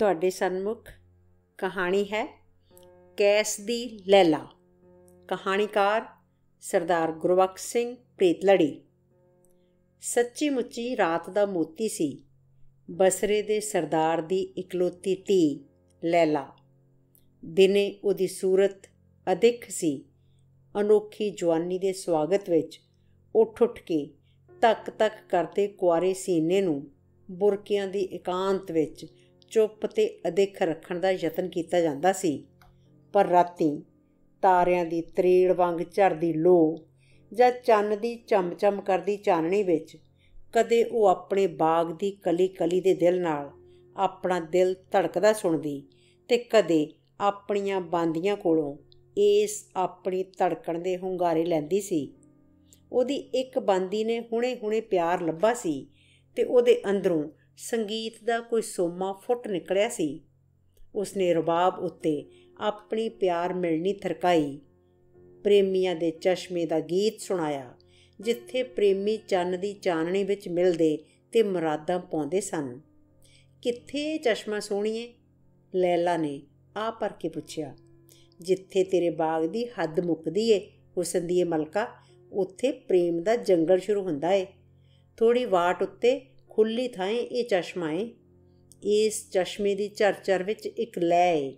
ਤੁਹਾਡੇ ਸਨਮੁਖ ਕਹਾਣੀ ਹੈ ਕੈਸ ਦੀ ਲੈਲਾ। ਕਹਾਣੀਕਾਰ ਸਰਦਾਰ ਗੁਰਬਖਸ਼ ਸਿੰਘ ਪ੍ਰੀਤਲੜੀ। ਸੱਚੀ ਮੁੱਚੀ ਰਾਤ ਦਾ ਮੋਤੀ ਸੀ। ਬਸਰੇ ਦੇ ਸਰਦਾਰ ਦੀ ਇਕਲੌਤੀ ਧੀ ਲੈਲਾ। ਦਿਨੇ ਉਹਦੀ ਸੂਰਤ ਅਦਿਖ ਸੀ। ਅਨੋਖੀ ਜਵਾਨੀ ਦੇ ਸਵਾਗਤ ਵਿੱਚ ਉੱਠ ਉੱਠ ਕੇ ਤੱਕ ਤੱਕ ਕਰਦੇ ਕੁਆਰੇ ਸੀਨੇ ਨੂੰ ਬੁਰਕਿਆਂ ਦੀ ਇਕਾਂਤ ਵਿੱਚ ਚੁੱਪ ਤੇ ਅਦਿਖ ਰੱਖਣ ਦਾ ਯਤਨ ਕੀਤਾ ਜਾਂਦਾ ਸੀ। ਪਰ ਰਾਤੀ ਤਾਰਿਆਂ ਦੀ ਤਰੇੜ ਵਾਂਗ ਝਰਦੀ ਲੋ ਜਾਂ ਚੰਨ ਦੀ ਚਮਚਮ ਕਰਦੀ ਚਾਨਣੀ ਵਿੱਚ ਕਦੇ ਉਹ ਆਪਣੇ ਬਾਗ ਦੀ ਕਲੀ ਕਲੀ ਦੇ ਦਿਲ ਨਾਲ ਆਪਣਾ ਦਿਲ ਧੜਕਦਾ ਸੁਣਦੀ ਤੇ ਕਦੇ ਆਪਣੀਆਂ ਬਾਂਦੀਆਂ ਕੋਲੋਂ ਇਸ ਆਪਣੀ ਧੜਕਣ ਦੇ ਹੁੰਗਾਰੇ ਲੈਂਦੀ ਸੀ। ਉਹਦੀ ਇੱਕ ਬਾਂਦੀ ਨੇ ਹੁਣੇ-ਹੁਣੇ ਪਿਆਰ ਲੱਭਾ ਸੀ ਤੇ ਉਹਦੇ ਅੰਦਰੋਂ ਸੰਗੀਤ ਦਾ ਕੋਈ ਸੋਮਾ ਫੁੱਟ ਨਿਕਲਿਆ ਸੀ। ਉਸਨੇ ਰਬਾਬ ਉੱਤੇ ਆਪਣੀ ਪਿਆਰ ਮਿਲਣੀ ਥਰਕਾਈ। ਪ੍ਰੇਮੀਆਂ ਦੇ ਚਸ਼ਮੇ ਦਾ ਗੀਤ ਸੁਣਾਇਆ, ਜਿੱਥੇ ਪ੍ਰੇਮੀ ਚੰਨ ਦੀ ਚਾਨਣੀ ਵਿੱਚ ਮਿਲਦੇ ਤੇ ਮੁਰਾਦਾਂ ਪਾਉਂਦੇ ਸਨ। ਕਿੱਥੇ ਚਸ਼ਮਾ ਸੋਹਣੀਏ? ਲੈਲਾ ਨੇ ਆ ਪਰ ਕੇ ਪੁੱਛਿਆ। ਜਿੱਥੇ ਤੇਰੇ ਬਾਗ ਦੀ ਹੱਦ ਮੁੱਕਦੀ ਏ ਹੁਸਨ ਦੀ ਮਲਕਾ, ਉੱਥੇ ਪ੍ਰੇਮ ਦਾ ਜੰਗਲ ਸ਼ੁਰੂ ਹੁੰਦਾ ਏ। ਥੋੜੀ ਵਾਟ ਉੱਤੇ ਖੁੱਲੀ ਥਾਂ ਇਹ ਚਸ਼ਮਾ ਏ। ਇਸ ਚਸ਼ਮੇ ਦੀ ਚਰਚਰ ਵਿੱਚ ਇੱਕ ਲੈ ਏ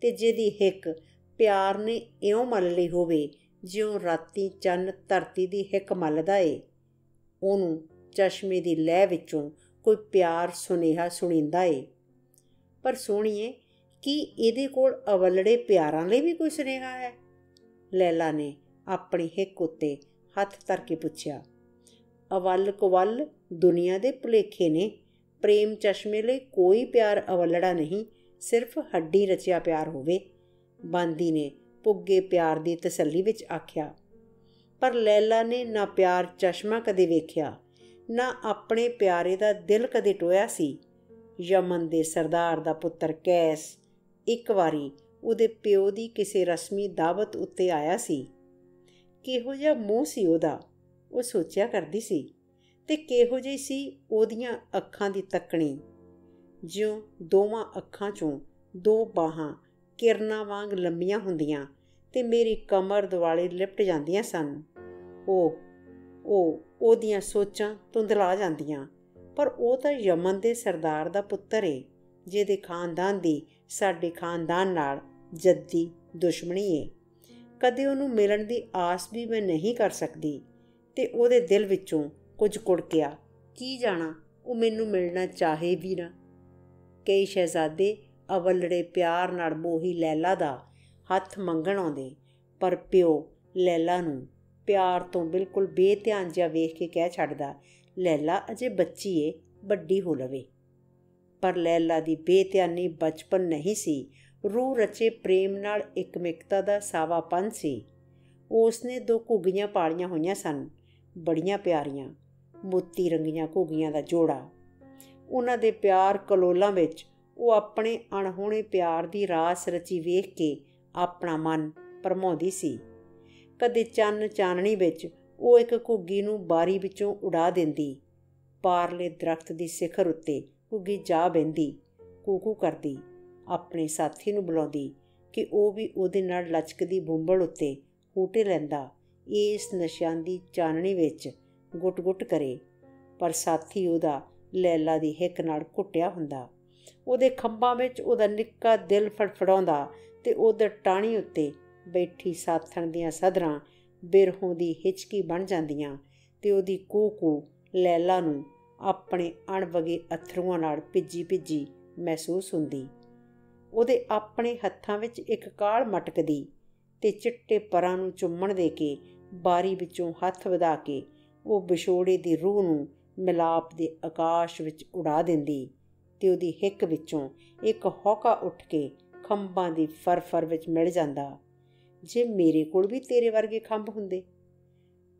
ਤੇ ਜਿਹਦੀ ਹਿੱਕ ਪਿਆਰ ਨੇ ਇਉਂ ਮੱਲ ਲਈ ਹੋਵੇ, ਜਿਉਂ ਰਾਤੀ ਚੰਨ ਧਰਤੀ ਦੀ ਹਿੱਕ ਮੱਲਦਾ ਏ। ਉਹਨੂੰ ਚਸ਼ਮੇ ਦੀ ਲੈ ਵਿੱਚੋਂ ਕੋਈ ਪਿਆਰ, ਸੁਨੇਹਾ ਸੁਣੀਂਦਾ ਏ। ਪਰ ਸੋਹਣੀਏ ਕੀ ਇਹਦੇ ਕੋਲ ਅਵਲੜੇ ਪਿਆਰਾਂ ਲਈ ਵੀ ਕੋਈ ਸੁਨੇਹਾ ਹੈ? ਲੈਲਾ ਨੇ ਆਪਣੀ ਹਿੱਕ ਉੱਤੇ ਹੱਥ ਧਰ ਕੇ ਪੁੱਛਿਆ। ਅਵਲ ਕਵਲ ਦੁਨੀਆ ਦੇ ਭੁਲੇਖੇ ਨੇ। ਪ੍ਰੇਮ ਚਸ਼ਮੇ ਲਈ ਕੋਈ ਪਿਆਰ ਅਵਲੜਾ ਨਹੀਂ, ਸਿਰਫ ਹੱਡੀ ਰਚਿਆ ਪਿਆਰ ਹੋਵੇ। ਬਾਂਦੀ ਨੇ ਪੁੱਗੇ ਪਿਆਰ ਦੀ ਤਸੱਲੀ ਵਿੱਚ ਆਖਿਆ, ਪਰ ਲੈਲਾ ਨੇ ਨਾ ਪਿਆਰ ਚਸ਼ਮਾ ਕਦੇ ਵੇਖਿਆ, ਨਾ ਆਪਣੇ ਪਿਆਰੇ ਦਾ ਦਿਲ ਕਦੇ ਟੋਇਆ ਸੀ। ਯਮਨ ਦੇ ਸਰਦਾਰ ਦਾ ਪੁੱਤਰ ਕੈਸ ਇੱਕ ਵਾਰੀ ਉਹਦੇ ਪਿਓ ਦੀ ਕਿਸੇ ਰਸਮੀ ਦਾਵਤ ਉੱਤੇ ਆਇਆ ਸੀ। ਕਿਹੋ ਜਿਹਾ ਮੂੰਹ ਸੀ ਉਹਦਾ, ਉਹ ਸੋਚਿਆ ਕਰਦੀ ਸੀ। ਤੇ ਕਿਹੋ ਜਿਹੀ ਸੀ ਉਹਦੀਆਂ ਅੱਖਾਂ ਦੀ ਤੱਕਣੀ। ਜਿਉਂ ਦੋਵਾਂ ਅੱਖਾਂ ਚੋਂ ਦੋ ਬਾਹਾਂ ਕਿਰਨਾਂ ਵਾਂਗ ਲੰਮੀਆਂ ਹੁੰਦੀਆਂ ਤੇ ਮੇਰੀ ਕਮਰ ਦੁਆਲੇ ਲਿਪਟ ਜਾਂਦੀਆਂ ਸਨ। ਉਹ ਉਹ ਉਹਦੀਆਂ ਸੋਚਾਂ ਧੁੰਦਲਾ ਜਾਂਦੀਆਂ, ਪਰ ਉਹ ਤਾਂ ਯਮਨ ਦੇ ਸਰਦਾਰ ਦਾ ਪੁੱਤਰ ਏ, ਜਿਹਦੇ ਖਾਨਦਾਨ ਦੀ ਸਾਡੇ ਖਾਨਦਾਨ ਨਾਲ ਜੱਦੀ ਦੁਸ਼ਮਣੀ ਏ। ਕਦੇ ਉਹਨੂੰ ਮਿਲਣ ਦੀ ਆਸ ਵੀ ਮੈਂ ਨਹੀਂ ਕਰ ਸਕਦੀ ਤੇ ਉਹਦੇ ਦਿਲ ਵਿੱਚੋਂ ਕੁਝ ਕੁੜਕਿਆ ਕੀ ਜਾਣਾ? ਉਹ ਮੈਨੂੰ ਮਿਲਣਾ ਚਾਹੇ ਵੀ ਨਾ। ਕਈ ਸ਼ਹਿਜ਼ਾਦੇ ਅਵਲੜੇ ਪਿਆਰ ਨਾਲ ਮੋਹੀ ਲੈਲਾ ਦਾ ਹੱਥ ਮੰਗਣ ਆਉਂਦੇ, ਪਰ ਪਿਓ ਲੈਲਾ ਨੂੰ ਪਿਆਰ ਤੋਂ ਬਿਲਕੁਲ ਬੇਧਿਆਨ ਜਿਹਾ ਵੇਖ ਕੇ ਕਹਿ ਛੱਡਦਾ, ਲੈਲਾ ਅਜੇ ਬੱਚੀ ਏ, ਵੱਡੀ ਹੋ ਲਵੇ। ਪਰ ਲੈਲਾ ਦੀ ਬੇਧਿਆਨੀ ਬਚਪਨ ਨਹੀਂ ਸੀ, ਰੂਹ ਰਚੇ ਪ੍ਰੇਮ ਨਾਲ ਇਕਮਿਕਤਾ ਦਾ ਸਾਵਾਪਨ ਸੀ। ਉਸ ਨੇ ਦੋ ਘੁੱਗੀਆਂ ਪਾਲੀਆਂ ਹੋਈਆਂ ਸਨ, ਬੜੀਆਂ ਪਿਆਰੀਆਂ ਮੋਤੀ ਰੰਗੀਆਂ ਘੁੱਗੀਆਂ ਦਾ ਜੋੜਾ। ਉਹਨਾਂ ਦੇ ਪਿਆਰ ਕਲੋਲਾਂ ਵਿੱਚ ਉਹ ਆਪਣੇ ਅਣਹੋਣੇ ਪਿਆਰ ਦੀ ਰਾਸ ਰਚੀ ਵੇਖ ਕੇ ਆਪਣਾ ਮਨ ਪਰਮਾਉਂਦੀ ਸੀ। ਕਦੇ ਚੰਨ ਚਾਨਣੀ ਵਿੱਚ ਉਹ ਇੱਕ ਘੁੱਗੀ ਨੂੰ ਬਾਰੀ ਵਿੱਚੋਂ ਉਡਾ ਦਿੰਦੀ। ਪਾਰਲੇ ਦਰਖਤ ਦੀ ਸਿਖਰ ਉੱਤੇ ਘੁੱਗੀ ਜਾ ਬੈੰਦੀ ਕੂਕੂ ਕਰਦੀ, ਆਪਣੇ ਸਾਥੀ ਨੂੰ ਬੁਲਾਉਂਦੀ ਕਿ ਉਹ ਵੀ ਉਹਦੇ ਨਾਲ ਲਚਕਦੀ ਬੁੰਬਲ ਉੱਤੇ ਹੂਟੇ ਲੈਂਦਾ। ਇਸ ਨਸ਼ਿਆਂ ਦੀ ਚਾਨਣੀ ਵਿੱਚ ਗੁੱਟ-ਗੁੱਟ ਕਰੇ, ਪਰ ਸਾਥੀ ਉਹਦਾ ਲੈਲਾ ਦੀ ਹਿੱਕ ਨਾਲ ਘੁੱਟਿਆ ਹੁੰਦਾ। ਉਹਦੇ ਖੰਭਾਂ ਵਿੱਚ ਉਹਦਾ ਨਿੱਕਾ ਦਿਲ ਫੜਫੜਾਉਂਦਾ ਤੇ ਉਹਦੇ ਟਾਣੀ ਉੱਤੇ ਬੈਠੀ ਸਾਥਣ ਦੀਆਂ ਸਦਰਾਂ ਬਿਰਹੋਂ ਦੀ ਹਿਚਕੀ ਬਣ ਜਾਂਦੀਆਂ ਤੇ ਉਹਦੀ ਕੂ-ਕੂ ਲੈਲਾ ਨੂੰ ਆਪਣੇ ਅਣਵਗੇ ਅਥਰੂਆਂ ਨਾਲ ਭਿੱਜੀ-ਭਿੱਜੀ ਮਹਿਸੂਸ ਹੁੰਦੀ। ਉਹਦੇ ਆਪਣੇ ਹੱਥਾਂ ਵਿੱਚ ਇੱਕ ਕਾਲ ਮਟਕਦੀ ਤੇ ਚਿੱਟੇ ਪਰਾਂ ਨੂੰ ਚੁੰਮਣ ਦੇ ਕੇ ਬਾਰੀ ਵਿੱਚੋਂ ਹੱਥ ਵਧਾ ਕੇ ਉਹ ਵਿਛੋੜੇ ਦੀ ਰੂਹ ਨੂੰ ਮਿਲਾਪ ਦੇ ਆਕਾਸ਼ ਵਿੱਚ ਉਡਾ ਦਿੰਦੀ ਤੇ ਉਹਦੀ ਹਿੱਕ ਵਿੱਚੋਂ ਇੱਕ ਹੌਕਾ ਉੱਠ ਕੇ ਖੰਭਾਂ ਦੀ ਫਰਫਰ ਵਿੱਚ ਮਿਲ ਜਾਂਦਾ। ਜੇ ਮੇਰੇ ਕੋਲ ਵੀ ਤੇਰੇ ਵਰਗੇ ਖੰਭ ਹੁੰਦੇ?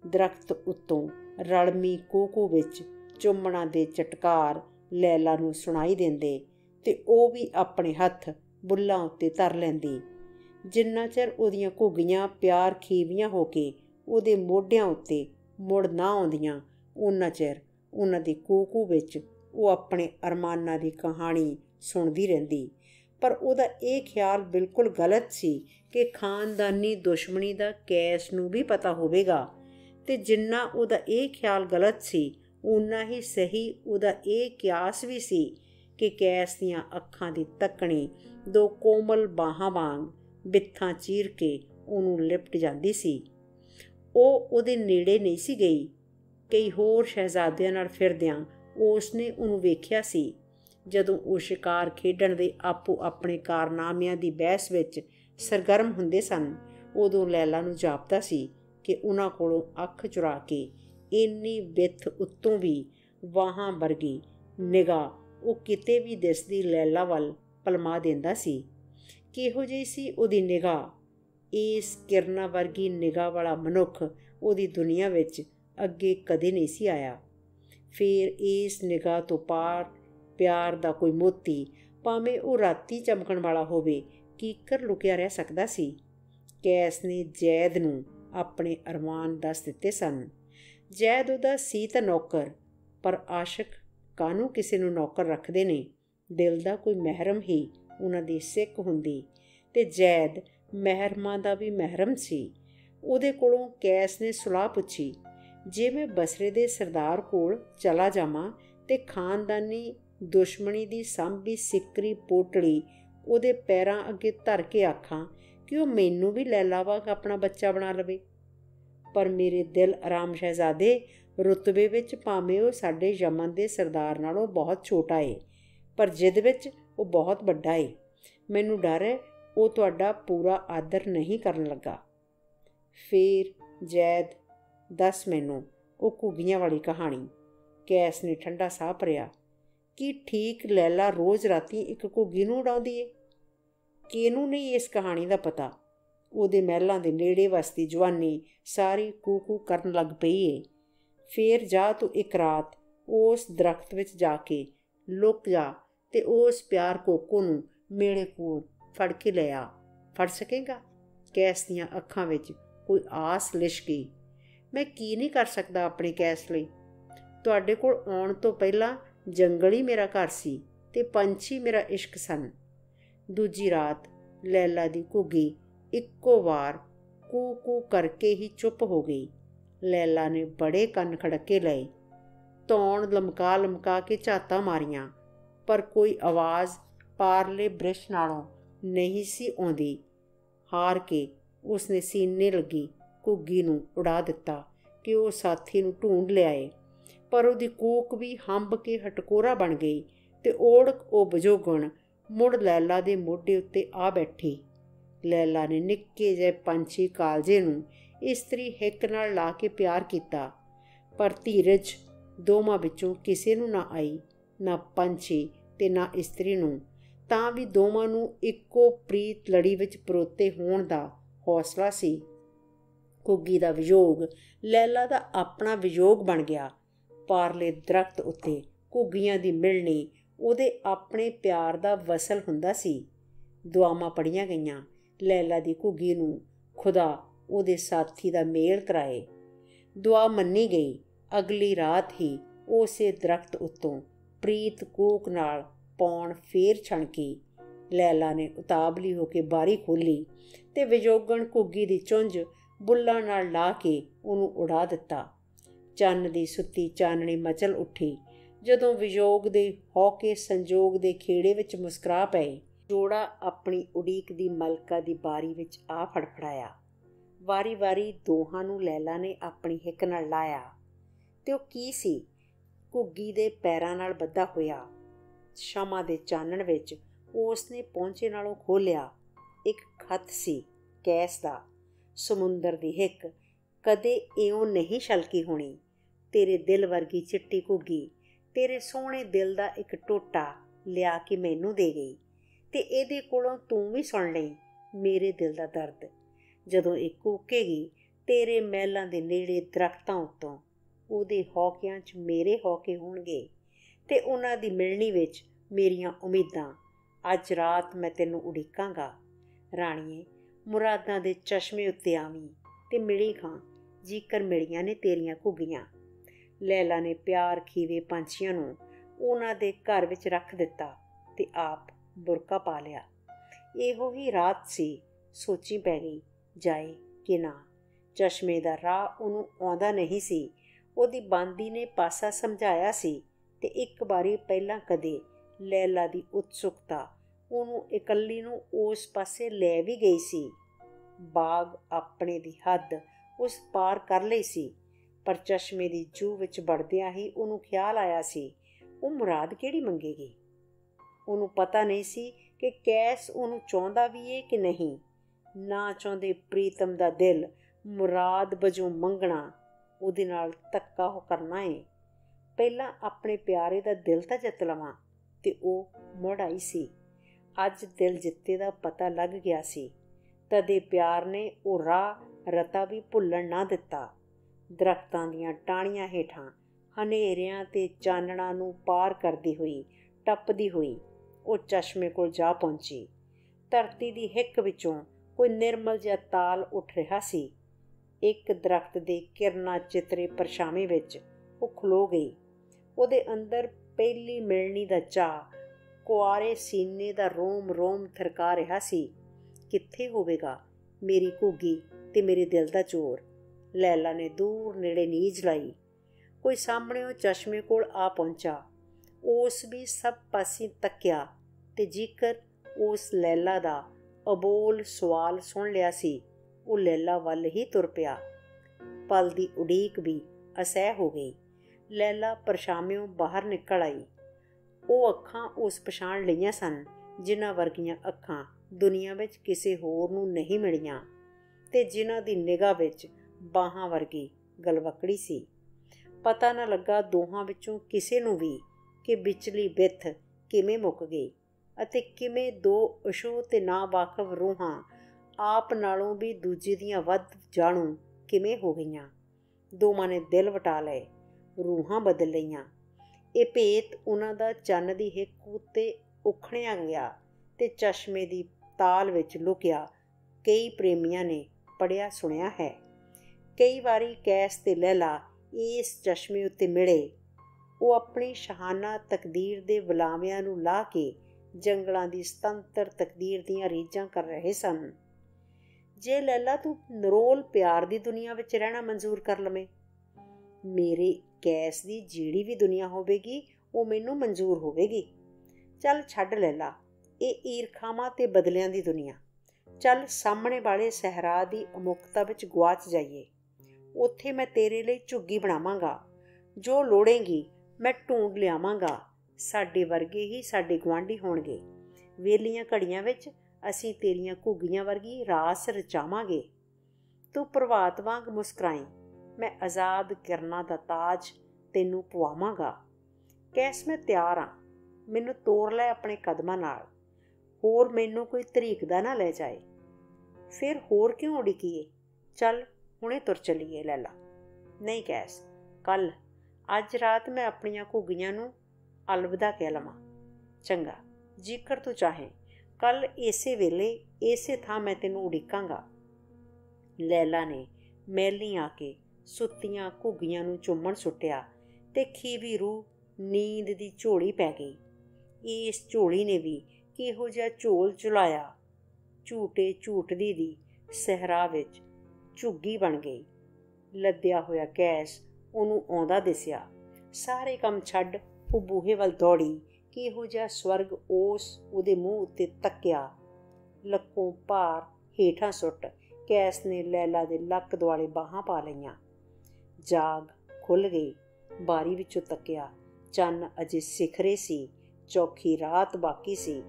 ਦਰਖਤ ਉੱਤੋਂ ਰਲਮੀ ਕੋਕੋ ਵਿੱਚ ਚੁੰਮਣਾ ਦੇ ਚਟਕਾਰ ਲੈਲਾ ਨੂੰ ਸੁਣਾਈ ਦਿੰਦੇ ਤੇ ਉਹ ਵੀ ਆਪਣੇ ਹੱਥ ਬੁੱਲਾਂ ਉੱਤੇ ਧਰ ਲੈਂਦੀ। ਜਿੰਨਾ ਚਿਰ ਉਹਦੀਆਂ ਘੁੱਗੀਆਂ ਪਿਆਰ ਖੀਵੀਆਂ ਹੋ ਕੇ ਉਹਦੇ ਮੋਢਿਆਂ ਉੱਤੇ ਮੁੜ ਨਾ ਆਉਂਦੀਆਂ। ਉਹਨਾਂ ਚਿਰ ਉਹਨਾਂ ਦੀ ਕੂਕੂ ਵਿੱਚ ਉਹ ਆਪਣੇ ਅਰਮਾਨਾਂ ਦੀ ਕਹਾਣੀ ਸੁਣਦੀ ਰਹਿੰਦੀ। ਪਰ ਉਹਦਾ ਇਹ ਖਿਆਲ ਬਿਲਕੁਲ ਗਲਤ ਸੀ ਕਿ ਖਾਨਦਾਨੀ ਦੁਸ਼ਮਣੀ ਦਾ ਕੈਸ ਨੂੰ ਵੀ ਪਤਾ ਹੋਵੇਗਾ। ਤੇ ਜਿੰਨਾ ਉਹਦਾ ਇਹ ਖਿਆਲ ਗਲਤ ਸੀ ਉਨਾ ਹੀ ਸਹੀ ਉਹਦਾ ਇਹ ਕਿਆਸ ਵੀ ਸੀ ਕਿ ਕੈਸ ਦੀਆਂ ਅੱਖਾਂ ਦੀ ਤੱਕਣੀ ਦੋ ਕੋਮਲ ਬਾਹਾਂ ਵਾਂਗ ਬਿੱਥਾਂ ਚੀਰ ਕੇ ਉਹਨੂੰ ਲਿਪਟ ਜਾਂਦੀ ਸੀ। ਉਹ ਉਹਦੇ ਨੇੜੇ ਨਹੀਂ ਸੀ ਗਈ। ਕਈ ਹੋਰ ਸ਼ਹਿਜ਼ਾਦਿਆਂ ਨਾਲ ਫਿਰਦਿਆਂ ਉਸ ਨੇ ਉਹਨੂੰ ਵੇਖਿਆ ਸੀ। ਜਦੋਂ ਉਹ ਸ਼ਿਕਾਰ ਖੇਡਣ ਦੇ ਆਪੋ ਆਪਣੇ ਕਾਰਨਾਮਿਆਂ ਦੀ ਬਹਿਸ ਵਿੱਚ ਸਰਗਰਮ ਹੁੰਦੇ ਸਨ, ਉਦੋਂ ਲੈਲਾ ਨੂੰ ਜਾਪਦਾ ਸੀ ਕਿ ਉਹਨਾਂ ਕੋਲੋਂ ਅੱਖ ਚੁਰਾ ਕੇ ਇੰਨੀ ਵਿੱਥ ਉੱਤੋਂ ਵੀ ਵਾਹਾਂ ਵਰਗੀ ਨਿਗਾਹ ਉਹ ਕਿਤੇ ਵੀ ਦਿਸਦੀ ਲੈਲਾ ਵੱਲ ਪਲਮਾ ਦਿੰਦਾ ਸੀ। ਕਿਹੋ ਜਿਹੀ ਸੀ ਉਹਦੀ ਨਿਗਾਹ? ਇਸ ਕਿਰਨਾਂ ਵਰਗੀ ਨਿਗਾਹ ਵਾਲਾ ਮਨੁੱਖ ਉਹਦੀ ਦੁਨੀਆ ਵਿੱਚ ਅੱਗੇ ਕਦੇ ਨਹੀਂ ਸੀ ਆਇਆ। ਫਿਰ ਇਸ ਨਿਗਾਹ ਤੋਂ ਪਾਰ ਪਿਆਰ ਦਾ ਕੋਈ ਮੋਤੀ ਭਾਵੇਂ ਉਹ ਰਾਤੀ ਚਮਕਣ ਵਾਲਾ ਹੋਵੇ ਕੀਕਰ ਲੁਕਿਆ ਰਹਿ ਸਕਦਾ ਸੀ। ਕੈਸ ਨੇ ਜੈਦ ਨੂੰ ਆਪਣੇ ਅਰਮਾਨ ਦੱਸ ਦਿੱਤੇ ਸਨ। ਜੈਦ ਉਹਦਾ ਸੀ ਤਾਂ ਨੌਕਰ, ਪਰ ਆਸ਼ਿਕ ਕਾਨੂੰ ਕਿਸੇ ਨੂੰ ਨੌਕਰ ਰੱਖਦੇ ਨੇ? ਦਿਲ ਦਾ ਕੋਈ ਮਹਿਰਮ ਹੀ ਉਹਨਾਂ ਦੀ ਸਿੱਖ ਹੁੰਦੀ ਤੇ ਜੈਦ ਮਹਿਰਮਾਂ ਦਾ ਵੀ ਮਹਿਰਮ ਸੀ। ਉਹਦੇ ਕੋਲੋਂ ਕੈਸ ਨੇ ਸੁਲਾਹ ਪੁੱਛੀ, ਜੇ ਮੈਂ ਬਸਰੇ ਦੇ ਸਰਦਾਰ ਕੋਲ ਚਲਾ ਜਾਵਾਂ ਤੇ ਖਾਨਦਾਨੀ ਦੁਸ਼ਮਣੀ ਦੀ ਸੰਭੀ ਸਿੱਕਰੀ ਪੋਟਲੀ ਉਹਦੇ ਪੈਰਾਂ ਅੱਗੇ ਧਰ ਕੇ ਆਖਾਂ ਕਿ ਉਹ ਮੈਨੂੰ ਵੀ ਲੈ ਵਾਂਗ ਆਪਣਾ ਬੱਚਾ ਬਣਾ ਲਵੇ। ਪਰ ਮੇਰੇ ਦਿਲ ਆਰਾਮ ਸ਼ਹਿਜ਼ਾਦੇ ਰੁਤਬੇ ਵਿੱਚ ਭਾਵੇਂ ਉਹ ਸਾਡੇ ਯਮਨ ਦੇ ਸਰਦਾਰ ਨਾਲੋਂ ਬਹੁਤ ਛੋਟਾ ਏ, ਪਰ ਜਿੱਦ ਵਿੱਚ ਉਹ ਬਹੁਤ ਵੱਡਾ ਏ। ਮੈਨੂੰ ਡਰ ਹੈ ਉਹ ਤੁਹਾਡਾ ਪੂਰਾ ਆਦਰ ਨਹੀਂ ਕਰਨ ਲੱਗਾ। ਫੇਰ ਜੈਦ, ਦੱਸ ਮੈਨੂੰ ਉਹ ਘੁੱਗੀਆਂ ਵਾਲੀ ਕਹਾਣੀ। ਕੈਸ ਨੇ ਠੰਡਾ ਸਾਹ ਭਰਿਆ। ਕਿ ਠੀਕ ਲੈਲਾ ਰੋਜ਼ ਰਾਤੀ ਇੱਕ ਘੁੱਗੀ ਨੂੰ ਉਡਾਉਂਦੀ ਏ? ਕਿਹਨੂੰ ਨਹੀਂ ਇਸ ਕਹਾਣੀ ਦਾ ਪਤਾ? ਉਹਦੇ ਮਹਿਲਾਂ ਦੇ ਨੇੜੇ ਵਸਦੀ ਜਵਾਨੀ ਸਾਰੀ ਕੂਕੂ ਕਰਨ ਲੱਗ ਪਈ ਏ। ਫੇਰ ਜਾ ਤੂੰ ਇੱਕ ਰਾਤ ਉਸ ਦਰਖਤ ਵਿੱਚ ਜਾ ਕੇ ਲੁਕ ਜਾ ਤੇ ਉਸ ਪਿਆਰ ਕੋਕੋ ਨੂੰ ਮੇਰੇ ਕੋਲ ਫੜ ਕੇ ਲਿਆ ਫੜ ਸਕੇਗਾ? ਕੈਸ ਦੀਆਂ ਅੱਖਾਂ ਵਿੱਚ ਕੋਈ ਆਸ ਲਿਸ਼ਕੀ ਮੈਂ ਕੀ ਨਹੀਂ ਕਰ ਸਕਦਾ ਆਪਣੇ ਕੈਸ ਲਈ? ਤੁਹਾਡੇ ਕੋਲ ਆਉਣ ਤੋਂ ਪਹਿਲਾਂ ਜੰਗਲ ਹੀ ਮੇਰਾ ਘਰ ਸੀ ਤੇ ਪੰਛੀ ਮੇਰਾ ਇਸ਼ਕ ਸਨ। ਦੂਜੀ ਰਾਤ ਲੈਲਾ ਦੀ ਘੁੱਗੀ ਇੱਕੋ ਵਾਰ ਕੂ ਕੂ ਕਰਕੇ ਹੀ ਚੁੱਪ ਹੋ ਗਈ। ਲੈਲਾ ਨੇ ਬੜੇ ਕੰਨ ਖੜਕੇ ਲਏ। ਤੌਣ ਲਮਕਾ ਲਮਕਾ ਕੇ ਝਾਤਾਂ ਮਾਰੀਆਂ, ਪਰ ਕੋਈ ਆਵਾਜ਼ ਪਾਰਲੇ ਬ੍ਰਿਸ਼ ਨਾਲੋਂ ਨਹੀਂ ਸੀ ਆਉਂਦੀ। ਹਾਰ ਕੇ ਉਸਨੇ ਸੀਨੇ ਲੱਗੀ ਘੁੱਗੀ ਨੂੰ ਉਡਾ ਦਿੱਤਾ ਕਿ ਉਹ ਸਾਥੀ ਨੂੰ ਢੂੰਡ ਲਿਆਏ। ਪਰ ਉਹਦੀ ਕੂਕ ਵੀ ਹੰਬ ਕੇ ਹਟਕੋਰਾ ਬਣ ਗਈ ਤੇ ਓੜਕ ਉਹ ਬਜੋਗਣ ਮੁੜ ਲੈਲਾ ਦੇ ਮੋਢੇ ਉੱਤੇ ਆ ਬੈਠੀ। ਲੈਲਾ ਨੇ ਨਿੱਕੇ ਜਿਹੇ ਪੰਛੀ ਕਾਲਜੇ ਨੂੰ ਇਸਤਰੀ ਹਿੱਕ ਨਾਲ ਲਾ ਕੇ ਪਿਆਰ ਕੀਤਾ। ਪਰ ਧੀਰਜ ਦੋਵਾਂ ਵਿੱਚੋਂ ਕਿਸੇ ਨੂੰ ਨਾ ਆਈ, ਨਾ ਪੰਛੀ ਤੇ ਨਾ ਇਸਤਰੀ ਨੂੰ। ਤਾਂ ਵੀ ਦੋਵਾਂ ਨੂੰ ਇੱਕੋ ਪ੍ਰੀਤ ਲੜੀ ਵਿੱਚ ਪਰੋਤੇ ਹੋਣ ਦਾ ਹੌਸਲਾ ਸੀ। ਕੁੱਗੀ ਦਾ ਵਿਯੋਗ, ਲੈਲਾ ਦਾ ਆਪਣਾ ਵਿਯੋਗ ਬਣ ਗਿਆ। ਪਾਰਲੇ ਦਰਖਤ ਉੱਤੇ ਕੁੱਗੀਆਂ ਦੀ ਮਿਲਣੀ ਉਹਦੇ ਆਪਣੇ ਪਿਆਰ ਦਾ ਵਸਲ ਹੁੰਦਾ ਸੀ। ਦੁਆਵਾਂ ਪੜੀਆਂ ਗਈਆਂ। ਲੈਲਾ ਦੀ ਕੁੱਗੀ ਨੂੰ ਖੁਦਾ ਉਹਦੇ ਸਾਥੀ ਦਾ ਮੇਲ ਕਰਾਏ। ਦੁਆ ਮੰਨੀ ਗਈ। ਅਗਲੀ ਰਾਤ ਹੀ ਉਸੇ ਦਰਖਤ ਉੱਤੋਂ ਪ੍ਰੀਤ ਕੂਕ ਨਾਲ ਪੌਣ ਫੇਰ ਛਣਕੀ। ਲੈਲਾ ਨੇ ਉਤਾਬਲੀ ਹੋ ਕੇ ਬਾਰੀ ਖੋਲੀ ਤੇ ਵਿਜੋਗਣ ਘੁੱਗੀ ਦੀ ਚੁੰਝ ਬੁੱਲਾਂ ਨਾਲ ਲਾ ਕੇ ਉਹਨੂੰ ਉਡਾ ਦਿੱਤਾ। ਚੰਨ ਦੀ ਸੁੱਤੀ ਚਾਨਣੀ ਮਚਲ ਉੱਠੀ। ਜਦੋਂ ਵਿਜੋਗ ਦੇ ਹੌਕੇ ਸੰਜੋਗ ਦੇ ਖੇੜੇ ਵਿੱਚ ਮੁਸਕਰਾ ਪਏ, ਜੋੜਾ ਆਪਣੀ ਉਡੀਕ ਦੀ ਮਲਕਾ ਦੀ ਬਾਰੀ ਵਿੱਚ ਆ ਫੜਫੜਾਇਆ। ਵਾਰੀ-ਵਾਰੀ ਦੋਹਾਂ ਨੂੰ ਲੈਲਾ ਨੇ ਆਪਣੀ ਹਿੱਕ ਨਾਲ ਲਾਇਆ। ਤੇ ਉਹ ਕੀ ਸੀ? ਘੁੱਗੀ ਦੇ ਪੈਰਾਂ ਨਾਲ ਬੱਧਾ ਹੋਇਆ। ਸ਼ਾਮਾਂ ਦੇ ਚਾਨਣ ਵਿੱਚ ਉਸ ਨੇ ਪਹੁੰਚੇ ਨਾਲੋਂ ਖੋਲਿਆ ਇੱਕ ਖੱਤ ਸੀ, ਕੈਸ ਦਾ। ਸਮੁੰਦਰ ਦੀ ਹਿੱਕ ਕਦੇ ਇਉਂ ਨਹੀਂ ਛਲਕੀ ਹੋਣੀ। ਤੇਰੇ ਦਿਲ ਵਰਗੀ ਚਿੱਟੀ ਘੁੱਗੀ, ਤੇਰੇ ਸੋਹਣੇ ਦਿਲ ਦਾ ਇੱਕ ਟੋਟਾ ਲਿਆ ਕੇ ਮੈਨੂੰ ਦੇ ਗਈ। ਤੇ ਇਹਦੇ ਕੋਲੋਂ ਤੂੰ ਵੀ ਸੁਣ ਲਈ, ਮੇਰੇ ਦਿਲ ਦਾ ਦਰਦ। ਜਦੋਂ ਇਹ ਕੂਕੇਗੀ ਤੇਰੇ ਮਹਿਲਾਂ ਦੇ ਨੇੜੇ ਦਰਖਤਾਂ ਉੱਤੋਂ, ਉਹਦੇ ਹੌਕਿਆਂ 'ਚ ਮੇਰੇ ਹੌਕੇ ਹੋਣਗੇ। ਤੇ ਉਹਨਾਂ ਦੀ ਮਿਲਣੀ ਵਿੱਚ ਮੇਰੀਆਂ ਉਮੀਦਾਂ। ਅੱਜ ਰਾਤ ਮੈਂ ਤੈਨੂੰ ਉਡੀਕਾਂਗਾ। ਰਾਣੀਏ, ਮੁਰਾਦਾਂ ਦੇ ਚਸ਼ਮੇ ਉੱਤੇ ਆਵੀਂ ਤੇ ਮਿਲੀ ਖਾਂ, ਜੀਕਰ ਮਿਲੀਆਂ ਨੇ ਤੇਰੀਆਂ ਘੁੱਗੀਆਂ। ਲੈਲਾ ਨੇ ਪਿਆਰ ਖੀਵੇ ਪੰਛੀਆਂ ਨੂੰ ਉਹਨਾਂ ਦੇ ਘਰ ਵਿੱਚ ਰੱਖ ਦਿੱਤਾ ਤੇ ਆਪ ਬੁਰਕਾ ਪਾ ਲਿਆ। ਇਹੋ ਹੀ ਰਾਤ ਸੀ, ਸੋਚੀ ਪੈ ਗਈ, ਜਾਏ ਕਿ ਨਾ। ਚਸ਼ਮੇ ਦਾ ਰਾਹ ਉਹਨੂੰ ਆਉਂਦਾ ਨਹੀਂ ਸੀ। ਉਹਦੀ ਬਾਂਦੀ ਨੇ ਪਾਸਾ ਸਮਝਾਇਆ ਸੀ ਤੇ ਇੱਕ ਵਾਰੀ ਪਹਿਲਾਂ ਕਦੇ ਲੈਲਾ ਦੀ ਉਤਸੁਕਤਾ ਉਹਨੂੰ ਇਕੱਲੀ ਨੂੰ ਉਸ ਪਾਸੇ ਲੈ ਵੀ ਗਈ ਸੀ। ਬਾਗ ਆਪਣੇ ਦੀ ਹੱਦ ਉਸ ਪਾਰ ਕਰ ਲਈ ਸੀ, ਪਰ ਚਸ਼ਮੇ ਦੀ ਜੂ ਵਿੱਚ ਵੜਦਿਆਂ ਹੀ ਉਹਨੂੰ ਖਿਆਲ ਆਇਆ ਸੀ, ਉਹ ਮੁਰਾਦ ਕਿਹੜੀ ਮੰਗੇਗੀ? ਉਹਨੂੰ ਪਤਾ ਨਹੀਂ ਸੀ ਕਿ ਕੈਸ ਉਹਨੂੰ ਚਾਹੁੰਦਾ ਵੀ ਏ ਕਿ ਨਹੀਂ। ਨਾ ਚਾਹੁੰਦੇ ਪ੍ਰੀਤਮ ਦਾ ਦਿਲ ਮੁਰਾਦ ਵਜੋਂ ਮੰਗਣਾ ਉਹਦੇ ਨਾਲ ਧੱਕਾ ਹੋ ਕਰਨਾ ਏ। ਪਹਿਲਾਂ ਆਪਣੇ ਪਿਆਰੇ ਦਾ ਦਿਲ ਤਾਂ ਜਿੱਤ ਲਵਾਂ, ਤੇ ਉਹ ਮੁੜ ਆਈ ਸੀ। ਅੱਜ ਦਿਲ ਜਿੱਤੇ ਦਾ ਪਤਾ ਲੱਗ ਗਿਆ ਸੀ। ਤਦੇ ਪਿਆਰ ਨੇ ਉਹ ਰਾਹ, ਰਤਾ ਵੀ ਭੁੱਲਣ ਨਾ ਦਿੱਤਾ। ਦਰਖਤਾਂ ਦੀਆਂ ਟਾਹਣੀਆਂ ਹੇਠਾਂ ਹਨੇਰਿਆਂ ਤੇ ਚਾਨਣਾ ਨੂੰ ਪਾਰ ਕਰਦੀ ਹੋਈ, ਟੱਪਦੀ ਹੋਈ ਉਹ ਚਸ਼ਮੇ ਕੋਲ ਜਾ ਪਹੁੰਚੀ। ਧਰਤੀ ਦੀ ਹਿੱਕ ਵਿੱਚੋਂ ਕੋਈ ਨਿਰਮਲ ਜਿਹਾ ਤਾਲ ਉੱਠ ਰਿਹਾ ਸੀ। ਇੱਕ ਦਰਖਤ ਦੇ ਕਿਰਨਾ ਚਿਤਰੇ ਪਰਛਾਵੇਂ ਵਿੱਚ ਉਹ ਖਲੋ ਗਈ। ਉਹਦੇ ਅੰਦਰ ਪਹਿਲੀ ਮਿਲਣੀ ਦਾ ਚਾਹ ਕੁਆਰੇ ਸੀਨੇ ਦਾ ਰੋਮ ਰੋਮ ਥਰਕਾ ਰਿਹਾ ਸੀ। ਕਿੱਥੇ ਹੋਵੇਗਾ ਮੇਰੀ ਘੁੱਗੀ ਤੇ ਮੇਰੇ ਦਿਲ ਦਾ ਚੋਰ? ਲੈਲਾ ਨੇ ਦੂਰ ਨੇੜੇ ਨੀਜ ਲਾਈ। ਕੋਈ ਸਾਹਮਣੇ ਉਹ ਚਸ਼ਮੇ ਕੋਲ ਆ ਪਹੁੰਚਾ। ਉਸ ਵੀ ਸਭ ਪਾਸੇ ਤੱਕਿਆ ਤੇ ਜੇਕਰ ਉਸ ਲੈਲਾ ਦਾ ਅਬੋਲ ਸਵਾਲ ਸੁਣ ਲਿਆ ਸੀ, ਉਹ ਲੈਲਾ ਵੱਲ ਹੀ ਤੁਰ ਪਿਆ। ਪਲ ਦੀ ਉਡੀਕ ਵੀ ਅਸਹਿ ਹੋ ਗਈ। ਲੈਲਾ ਪਰਛਾਵਿਓਂ ਬਾਹਰ ਨਿਕਲ ਆਈ। ਉਹ ਅੱਖਾਂ ਉਸ ਪਛਾਣ ਲਈਆਂ ਸਨ, ਜਿਨ੍ਹਾਂ ਵਰਗੀਆਂ ਅੱਖਾਂ ਦੁਨੀਆ ਵਿੱਚ ਕਿਸੇ ਹੋਰ ਨੂੰ ਨਹੀਂ ਮਿਲੀਆਂ ਤੇ ਜਿਨ੍ਹਾਂ ਦੀ ਨਿਗਾਹ ਵਿੱਚ ਬਾਹਾਂ ਵਰਗੀ ਗਲਵਕੜੀ ਸੀ। ਪਤਾ ਨਾ ਲੱਗਾ ਦੋਹਾਂ ਵਿੱਚੋਂ ਕਿਸੇ ਨੂੰ ਵੀ ਕਿ ਵਿਚਲੀ ਬਿੱਥ ਕਿਵੇਂ ਮੁੱਕ ਗਈ ਅਤੇ ਕਿਵੇਂ ਦੋ ਅਸ਼ੂ ਤੇ ਨਾ ਵਾਕਫ ਰੂਹਾਂ ਆਪ ਨਾਲੋਂ ਵੀ ਦੂਜੇ ਦੀਆਂ ਵੱਧ ਜਾਣੂ ਕਿਵੇਂ ਹੋ ਗਈਆਂ। ਦੋਵਾਂ ਨੇ ਦਿਲ ਵਟਾ ਲਏ। ਰੂਹਾਂ ਬਦਲ ਲਈਆਂ। ਇਹ ਭੇਤ ਉਹਨਾਂ ਦਾ ਚੰਨ ਦੀ ਹਿੱਕ ਉੱਤੇ ਉਖਣਿਆ ਗਿਆ ਤੇ ਚਸ਼ਮੇ ਦੀ ਤਾਲ ਵਿੱਚ ਲੁਕਿਆ। ਕਈ ਪ੍ਰੇਮੀਆਂ ਨੇ ਪੜਿਆ ਸੁਣਿਆ ਹੈ। ਕਈ ਵਾਰੀ ਕੈਸ ਤੇ ਲੈਲਾ ਇਸ ਚਸ਼ਮੇ ਉੱਤੇ ਮਿਲੇ। ਉਹ ਆਪਣੀ ਸ਼ਹਾਨਾ ਤਕਦੀਰ ਦੇ ਬੁਲਾਵਿਆਂ ਨੂੰ ਲਾ ਕੇ ਜੰਗਲਾਂ ਦੀ ਸੁਤੰਤਰ ਤਕਦੀਰ ਦੀਆਂ ਰੀਝਾਂ ਕਰ ਰਹੇ ਸਨ। ਜੇ ਲੈਲਾ ਤੂੰ ਨਰੋਲ ਪਿਆਰ ਦੀ ਦੁਨੀਆ ਵਿੱਚ ਰਹਿਣਾ ਮਨਜ਼ੂਰ ਕਰ ਲਵੇਂ ਮੇਰੇ ਕੈਸ ਦੀ ਜਿਹੜੀ ਵੀ ਦੁਨੀਆ ਹੋਵੇਗੀ, ਉਹ ਮੈਨੂੰ ਮਨਜ਼ੂਰ ਹੋਵੇਗੀ। ਚੱਲ ਛੱਡ ਲੈ ਲਾ, ਇਹ ਈਰਖਾਵਾਂ ਤੇ ਬਦਲਿਆਂ ਦੀ ਦੁਨੀਆ। ਚੱਲ ਸਾਹਮਣੇ ਵਾਲੇ ਸਹਰਾ ਦੀ ਅਮੁਕਤਾ ਵਿੱਚ ਗਵਾਚ ਜਾਈਏ। ਉੱਥੇ ਮੈਂ ਤੇਰੇ ਲਈ ਝੁੱਗੀ ਬਣਾਵਾਂਗਾ। ਜੋ ਲੋੜੇਂਗੀ, ਮੈਂ ਢੂੰਡ ਲਿਆਵਾਂਗਾ। ਸਾਡੇ ਵਰਗੇ ਹੀ ਸਾਡੇ ਗਵਾਂਢੀ ਹੋਣਗੇ। ਵੇਲੀਆਂ ਘੜੀਆਂ ਵਿੱਚ ਅਸੀਂ ਤੇਰੀਆਂ ਘੁੱਗੀਆਂ ਵਰਗੀ ਰਾਸ ਰਚਾਵਾਂਗੇ। ਤੂੰ ਪ੍ਰਵਾਤ ਵਾਂਗ ਮੁਸਕਰਾਈ। ਮੈਂ ਆਜ਼ਾਦ ਕਿਰਨਾਂ ਦਾ ਤਾਜ ਤੈਨੂੰ ਪਵਾਵਾਂਗਾ। ਕੈਸ ਮੈਂ ਤਿਆਰ ਆ। ਮੈਨੂੰ ਤੋਰ ਲੈ ਆਪਣੇ ਕਦਮਾਂ ਨਾਲ। ਹੋਰ ਮੈਨੂੰ ਕੋਈ ਤਰੀਕ ਦਾ ਨਾ ਲੈ ਜਾਏ। ਫਿਰ ਹੋਰ ਕਿਉਂ ਉਡੀਕੀਏ? ਚੱਲ, ਹੁਣੇ ਤੁਰ ਚਲੀਏ ਲੈਲਾ। ਨਹੀਂ ਕੈਸ ਕੱਲ, ਅੱਜ ਰਾਤ ਮੈਂ ਆਪਣੀਆਂ ਘੁੱਗੀਆਂ ਨੂੰ ਅਲਵਿਦਾ ਕਹਿ ਲਵਾਂ। ਚੰਗਾ, ਜੀਕਰ ਤੂੰ ਚਾਹੇ। ਕੱਲ ਇਸੇ ਵੇਲੇ, ਇਸੇ ਥਾਂ ਮੈਂ ਤੈਨੂੰ ਉਡੀਕਾਂਗਾ। ਲੈਲਾ ਨੇ ਮੈਲੀ ਆ ਕੇ ਸੁੱਤੀਆਂ ਘੁੱਗੀਆਂ ਨੂੰ ਚੁੰਮਣ ਸੁੱਟਿਆ ਤੇ ਖੀਵੀ ਰੂਹ ਨੀਂਦ ਦੀ ਝੋਲੀ ਪੈ ਗਈ। ਇਸ ਝੋਲੀ ਨੇ ਵੀ ਕਿਹੋ ਜਿਹਾ ਝੋਲ ਚੁਲਾਇਆ। ਝੂਟੇ ਝੂਟਦੀ ਦੀ ਸਹਰਾ ਵਿੱਚ ਝੁੱਗੀ ਬਣ ਗਈ। ਲੱਦਿਆ ਹੋਇਆ ਕੈਸ ਉਹਨੂੰ ਆਉਂਦਾ ਦਿਸਿਆ। ਸਾਰੇ ਕੰਮ ਛੱਡ ਉਹ ਬੂਹੇ ਵੱਲ ਦੌੜੀ। ਕਿਹੋ ਜਿਹਾ ਸਵਰਗ ਉਸ ਉਹਦੇ ਮੂੰਹ ਉੱਤੇ ਤੱਕਿਆ। ਲੱਕੋਂ ਭਾਰ ਹੇਠਾਂ ਸੁੱਟ ਕੈਸ ਨੇ ਲੈਲਾ ਦੇ ਲੱਕ ਦੁਆਲੇ ਬਾਹਾਂ ਪਾ ਲਈਆਂ। ਜਾਗ ਖੁੱਲ ਗਈ। ਬਾਰੀ ਵਿੱਚੋਂ ਤੱਕਿਆ, ਚੰਨ ਅਜੇ ਸਿਖਰੇ ਸੀ, ਚੌਖੀ ਰਾਤ ਬਾਕੀ ਸੀ।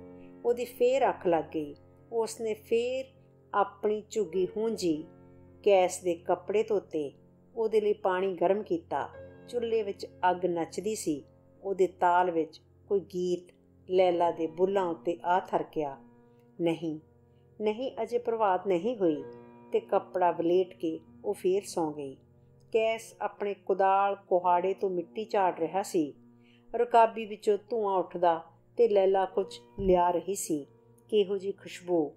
ਉਹਦੀ ਫੇਰ ਅੱਖ ਲੱਗ ਗਈ। ਉਸਨੇ ਫੇਰ ਆਪਣੀ ਝੁੱਗੀ ਹੁੰਜੀ, ਕੈਸ ਦੇ ਕੱਪੜੇ ਧੋਤੇ। ਉਹਦੇ ਲਈ ਪਾਣੀ ਗਰਮ ਕੀਤਾ। ਚੁੱਲ੍ਹੇ ਵਿੱਚ ਅੱਗ ਨੱਚਦੀ ਸੀ। ਉਹਦੇ ਤਾਲ ਵਿੱਚ ਕੋਈ ਗੀਤ, ਲੈਲਾ ਦੇ ਬੁੱਲਾਂ ਉੱਤੇ ਆ ਥਰਕਿਆ। ਨਹੀਂ ਨਹੀਂ, ਅਜੇ ਪ੍ਰਭਾਤ ਨਹੀਂ ਹੋਈ ਤੇ ਕੱਪੜਾ ਬਲੇਟ ਕੇ ਉਹ ਫੇਰ ਸੌਂ ਗਈ। ਕੈਸ ਆਪਣੇ ਕੁਦਾਲ ਕੁਹਾੜੇ ਤੋਂ ਮਿੱਟੀ ਝਾੜ ਰਿਹਾ ਸੀ। ਰਕਾਬੀ ਵਿੱਚੋਂ ਧੂਆਂ ਉੱਠਦਾ ਤੇ ਲੈਲਾ ਕੁਝ ਲਿਆ ਰਹੀ ਸੀ। ਕਿਹੋ ਜੀ ਖੁਸ਼ਬੂ।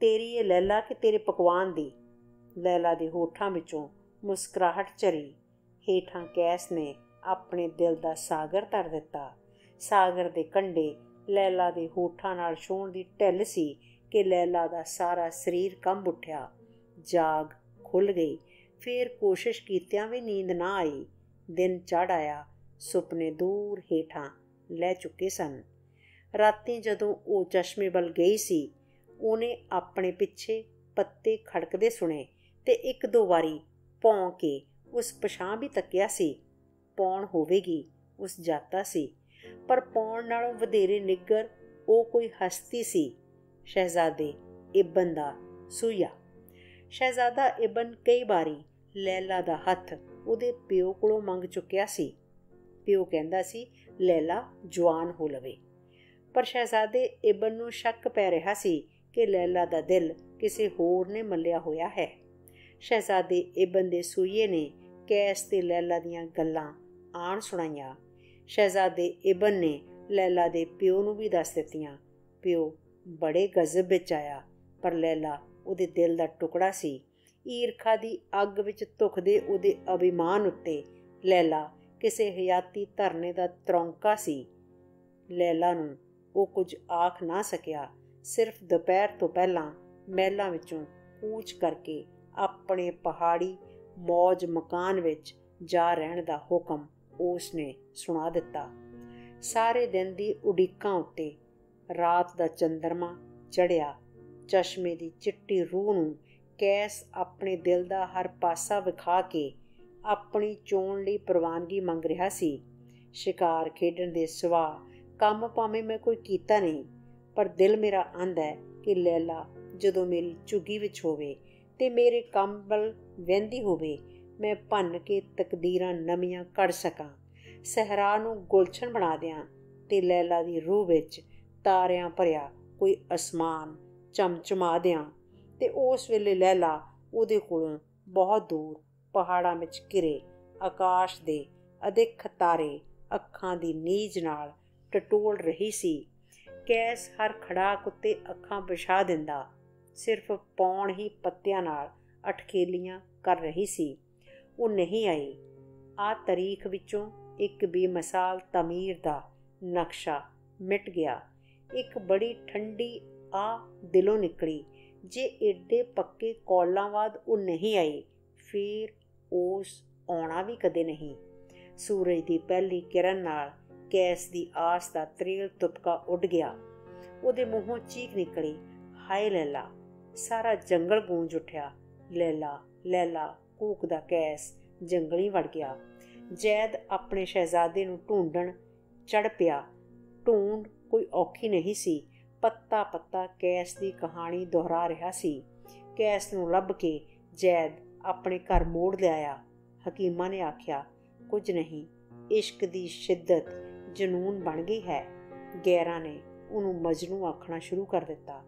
ਤੇਰੀ ਇਹ ਲੈਲਾ ਕਿ ਤੇਰੇ ਪਕਵਾਨ ਦੀ। ਲੈਲਾ ਦੇ ਹੋਠਾਂ ਵਿੱਚੋਂ ਮੁਸਕਰਾਹਟ ਚਰੀ ਹੇਠਾਂ ਕੈਸ ਨੇ ਆਪਣੇ ਦਿਲ ਦਾ ਸਾਗਰ ਧਰ ਦਿੱਤਾ। ਸਾਗਰ ਦੇ ਕੰਢੇ ਲੈਲਾ ਦੇ ਹੋਠਾਂ ਨਾਲ ਛੋਣ ਦੀ ਢਿੱਲ ਸੀ ਕਿ ਲੈਲਾ ਦਾ ਸਾਰਾ ਸਰੀਰ ਕੰਬ ਉੱਠਿਆ। ਜਾਗ ਖੁੱਲ ਗਈ। ਫੇਰ ਕੋਸ਼ਿਸ਼ ਕੀਤਿਆਂ ਵੀ ਨੀਂਦ ਨਾ ਆਈ। ਦਿਨ ਚੜ ਆਇਆ, ਸੁਪਨੇ ਦੂਰ ਹੇਠਾਂ ਲੈ ਚੁੱਕੇ ਸਨ। ਰਾਤੀ ਜਦੋਂ ਉਹ ਚਸ਼ਮੇ ਵੱਲ ਗਈ ਸੀ, ਉਹਨੇ ਆਪਣੇ ਪਿੱਛੇ ਪੱਤੇ ਖੜਕਦੇ ਸੁਣੇ ਤੇ ਇੱਕ ਦੋ ਵਾਰੀ ਭੌਂ ਕੇ ਉਸ ਪਛਾਂ ਵੀ ਤੱਕਿਆ ਸੀ। ਪੌਣ ਹੋਵੇਗੀ, ਉਸ ਜਾਤਾ ਸੀ, ਪਰ ਪੌਣ ਨਾਲੋਂ ਵਧੇਰੇ ਨਿੱਗਰ ਉਹ ਕੋਈ ਹਸਤੀ ਸੀ। ਸ਼ਹਿਜ਼ਾਦੇ ਇਬਨ ਦਾ ਸੂਇਆ ਸ਼ਹਿਜ਼ਾਦਾ ਇਬਨ ਕਈ ਵਾਰੀ ਲੈਲਾ ਦਾ ਹੱਥ ਉਹਦੇ ਪਿਓ ਕੋਲੋਂ ਮੰਗ ਚੁੱਕਿਆ ਸੀ। ਪਿਓ ਕਹਿੰਦਾ ਸੀ, ਲੈਲਾ, ਜਵਾਨ ਹੋ ਲਵੇ। ਪਰ ਸ਼ਹਿਜ਼ਾਦੇ ਇਬਨ ਨੂੰ ਸ਼ੱਕ ਪੈ ਰਿਹਾ ਸੀ ਕਿ ਲੈਲਾ ਦਾ ਦਿਲ ਕਿਸੇ ਹੋਰ ਨੇ ਮੱਲਿਆ ਹੋਇਆ ਹੈ। ਸ਼ਹਿਜ਼ਾਦੇ ਇਬਨ ਦੇ ਸੂਈਏ ਨੇ ਕੈਸ ਤੇ ਲੈਲਾ ਦੀਆਂ ਗੱਲਾਂ ਆਣ ਸੁਣਾਈਆਂ। ਸ਼ਹਿਜ਼ਾਦੇ ਇਬਨ ਨੇ ਲੈਲਾ ਦੇ ਪਿਓ ਨੂੰ ਵੀ ਦੱਸ ਦਿੱਤੀਆਂ। ਪਿਓ ਬੜੇ ਗਜ਼ਬ ਵਿੱਚ ਆਇਆ, ਪਰ ਲੈਲਾ ਉਹਦੇ ਦਿਲ ਦਾ ਟੁਕੜਾ ਸੀ। ਈਰਖਾ ਦੀ ਅੱਗ ਵਿੱਚ ਧੁਖਦੇ ਉਹਦੇ ਅਭਿਮਾਨ ਉੱਤੇ ਲੈਲਾ ਕਿਸੇ ਹਯਾਤੀ ਧਰਨੇ ਦਾ ਤਰੌਂਕਾ ਸੀ। ਲੈਲਾ ਨੂੰ ਉਹ ਕੁਝ ਆਖ ਨਾ ਸਕਿਆ। ਸਿਰਫ ਦੁਪਹਿਰ ਤੋਂ ਪਹਿਲਾਂ ਮਹਿਲਾਂ ਵਿੱਚੋਂ ਕੂਚ ਕਰਕੇ ਆਪਣੇ ਪਹਾੜੀ ਮੌਜ ਮਕਾਨ ਵਿੱਚ ਜਾ ਰਹਿਣ ਦਾ ਹੁਕਮ ਉਸ ਨੇ ਸੁਣਾ ਦਿੱਤਾ। ਸਾਰੇ ਦਿਨ ਦੀ ਉਡੀਕਾਂ ਉੱਤੇ ਰਾਤ ਦਾ ਚੰਦਰਮਾ ਚੜਿਆ ਚਸ਼ਮੇ ਦੀ ਚਿੱਟੀ ਰੂਹ ਨੂੰ ਕੈਸ ਆਪਣੇ ਦਿਲ ਦਾ ਹਰ ਪਾਸਾ ਵਿਖਾ ਕੇ ਆਪਣੀ ਚੋਣ ਲਈ ਪ੍ਰਵਾਨਗੀ ਮੰਗ ਰਿਹਾ ਸੀ। ਸ਼ਿਕਾਰ ਖੇਡਣ ਦੇ ਸਿਵਾ ਕੰਮ ਭਾਵੇਂ ਮੈਂ ਕੋਈ ਕੀਤਾ ਨਹੀਂ, ਪਰ ਦਿਲ ਮੇਰਾ ਆਂਦਾ ਹੈ ਕਿ ਲੈਲਾ, ਜਦੋਂ ਮੇਰੀ ਝੁੱਗੀ ਵਿੱਚ ਹੋਵੇ ਤੇ ਮੇਰੇ ਕੰਮ ਵੱਲ ਵਹਿੰਦੀ ਹੋਵੇ, ਮੈਂ ਭੰਨ ਕੇ ਤਕਦੀਰਾਂ ਨਵੀਆਂ ਕੱਢ ਸਕਾਂ। ਸਹਰਾ ਨੂੰ ਗੁਲਸ਼ਨ ਬਣਾ ਦਿਆਂ ਤੇ ਲੈਲਾ ਦੀ ਰੂਹ ਵਿੱਚ ਤਾਰਿਆਂ ਭਰਿਆ ਕੋਈ ਅਸਮਾਨ ਚਮਚਮਾ ਦਿਆਂ। ਤੇ ਉਸ ਵੇਲੇ ਲੈਲਾ ਉਹਦੇ ਕੋਲੋਂ ਬਹੁਤ ਦੂਰ ਪਹਾੜਾਂ ਵਿੱਚ ਘਿਰੇ, ਆਕਾਸ਼ ਦੇ ਅਦਿੱਖ ਤਾਰੇ ਅੱਖਾਂ ਦੀ ਨੀਜ ਨਾਲ ਟਟੋਲ ਰਹੀ ਸੀ। ਕੈਸ ਹਰ ਖੜਾਕ ਉੱਤੇ ਅੱਖਾਂ ਵਿਛਾ ਦਿੰਦਾ, ਸਿਰਫ ਪੌਣ ਹੀ ਪੱਤਿਆਂ ਨਾਲ ਅਟਕੇਲੀਆਂ ਕਰ ਰਹੀ ਸੀ। ਉਹ ਨਹੀਂ ਆਈ। ਆ ਤਾਰੀਖ ਵਿੱਚੋਂ ਇੱਕ ਬੇਮਿਸਾਲ ਤਮੀਰ ਦਾ ਨਕਸ਼ਾ ਮਿਟ ਗਿਆ। ਇੱਕ ਬੜੀ ਠੰਡੀ ਆ ਦਿਲੋਂ ਨਿਕਲੀ। ਜੇ ਏਡੇ ਪੱਕੇ ਕੌਲਾਂ ਬਾਅਦ ਉਹ ਨਹੀਂ ਆਈ ਫਿਰ ਉਸ ਆਉਣਾ ਵੀ ਕਦੇ ਨਹੀਂ। ਸੂਰਜ ਦੀ ਪਹਿਲੀ ਕਿਰਨ ਨਾਲ ਕੈਸ ਦੀ ਆਸ ਦਾ ਤ੍ਰੇਲ ਤੁਪਕਾ ਉੱਡ ਗਿਆ। ਉਹਦੇ ਮੂੰਹੋਂ ਚੀਕ ਨਿਕਲੀ, ਹਾਏ ਲੈਲਾ, ਸਾਰਾ ਜੰਗਲ ਗੂੰਜ ਉੱਠਿਆ। ਲੈਲਾ ਲੈਲਾ, ਕੂਕ ਦਾ ਕੈਸ ਜੰਗਲੀ ਵੜ ਗਿਆ। ਜੈਦ ਆਪਣੇ ਸ਼ਹਿਜ਼ਾਦੇ ਨੂੰ ਢੂੰਡਣ ਚੜ ਪਿਆ। ਢੂੰਡ ਕੋਈ ਔਖੀ ਨਹੀਂ ਸੀ। ਪੱਤਾ ਪੱਤਾ ਕੈਸ ਦੀ ਕਹਾਣੀ ਦੁਹਰਾ ਰਿਹਾ ਸੀ। ਕੈਸ ਨੂੰ ਲੱਭ ਕੇ ਜੈਦ ਆਪਣੇ ਘਰ ਮੋੜ ਲਿਆਇਆ। ਹਕੀਮਾਂ ਨੇ ਆਖਿਆ, ਕੁਝ ਨਹੀਂ, ਇਸ਼ਕ ਦੀ ਸ਼ਿੱਦਤ ਜਨੂਨ ਬਣ ਗਈ ਹੈ। ਗੈਰਾਂ ਨੇ ਉਹਨੂੰ ਮਜਨੂ ਆਖਣਾ ਸ਼ੁਰੂ ਕਰ ਦਿੱਤਾ।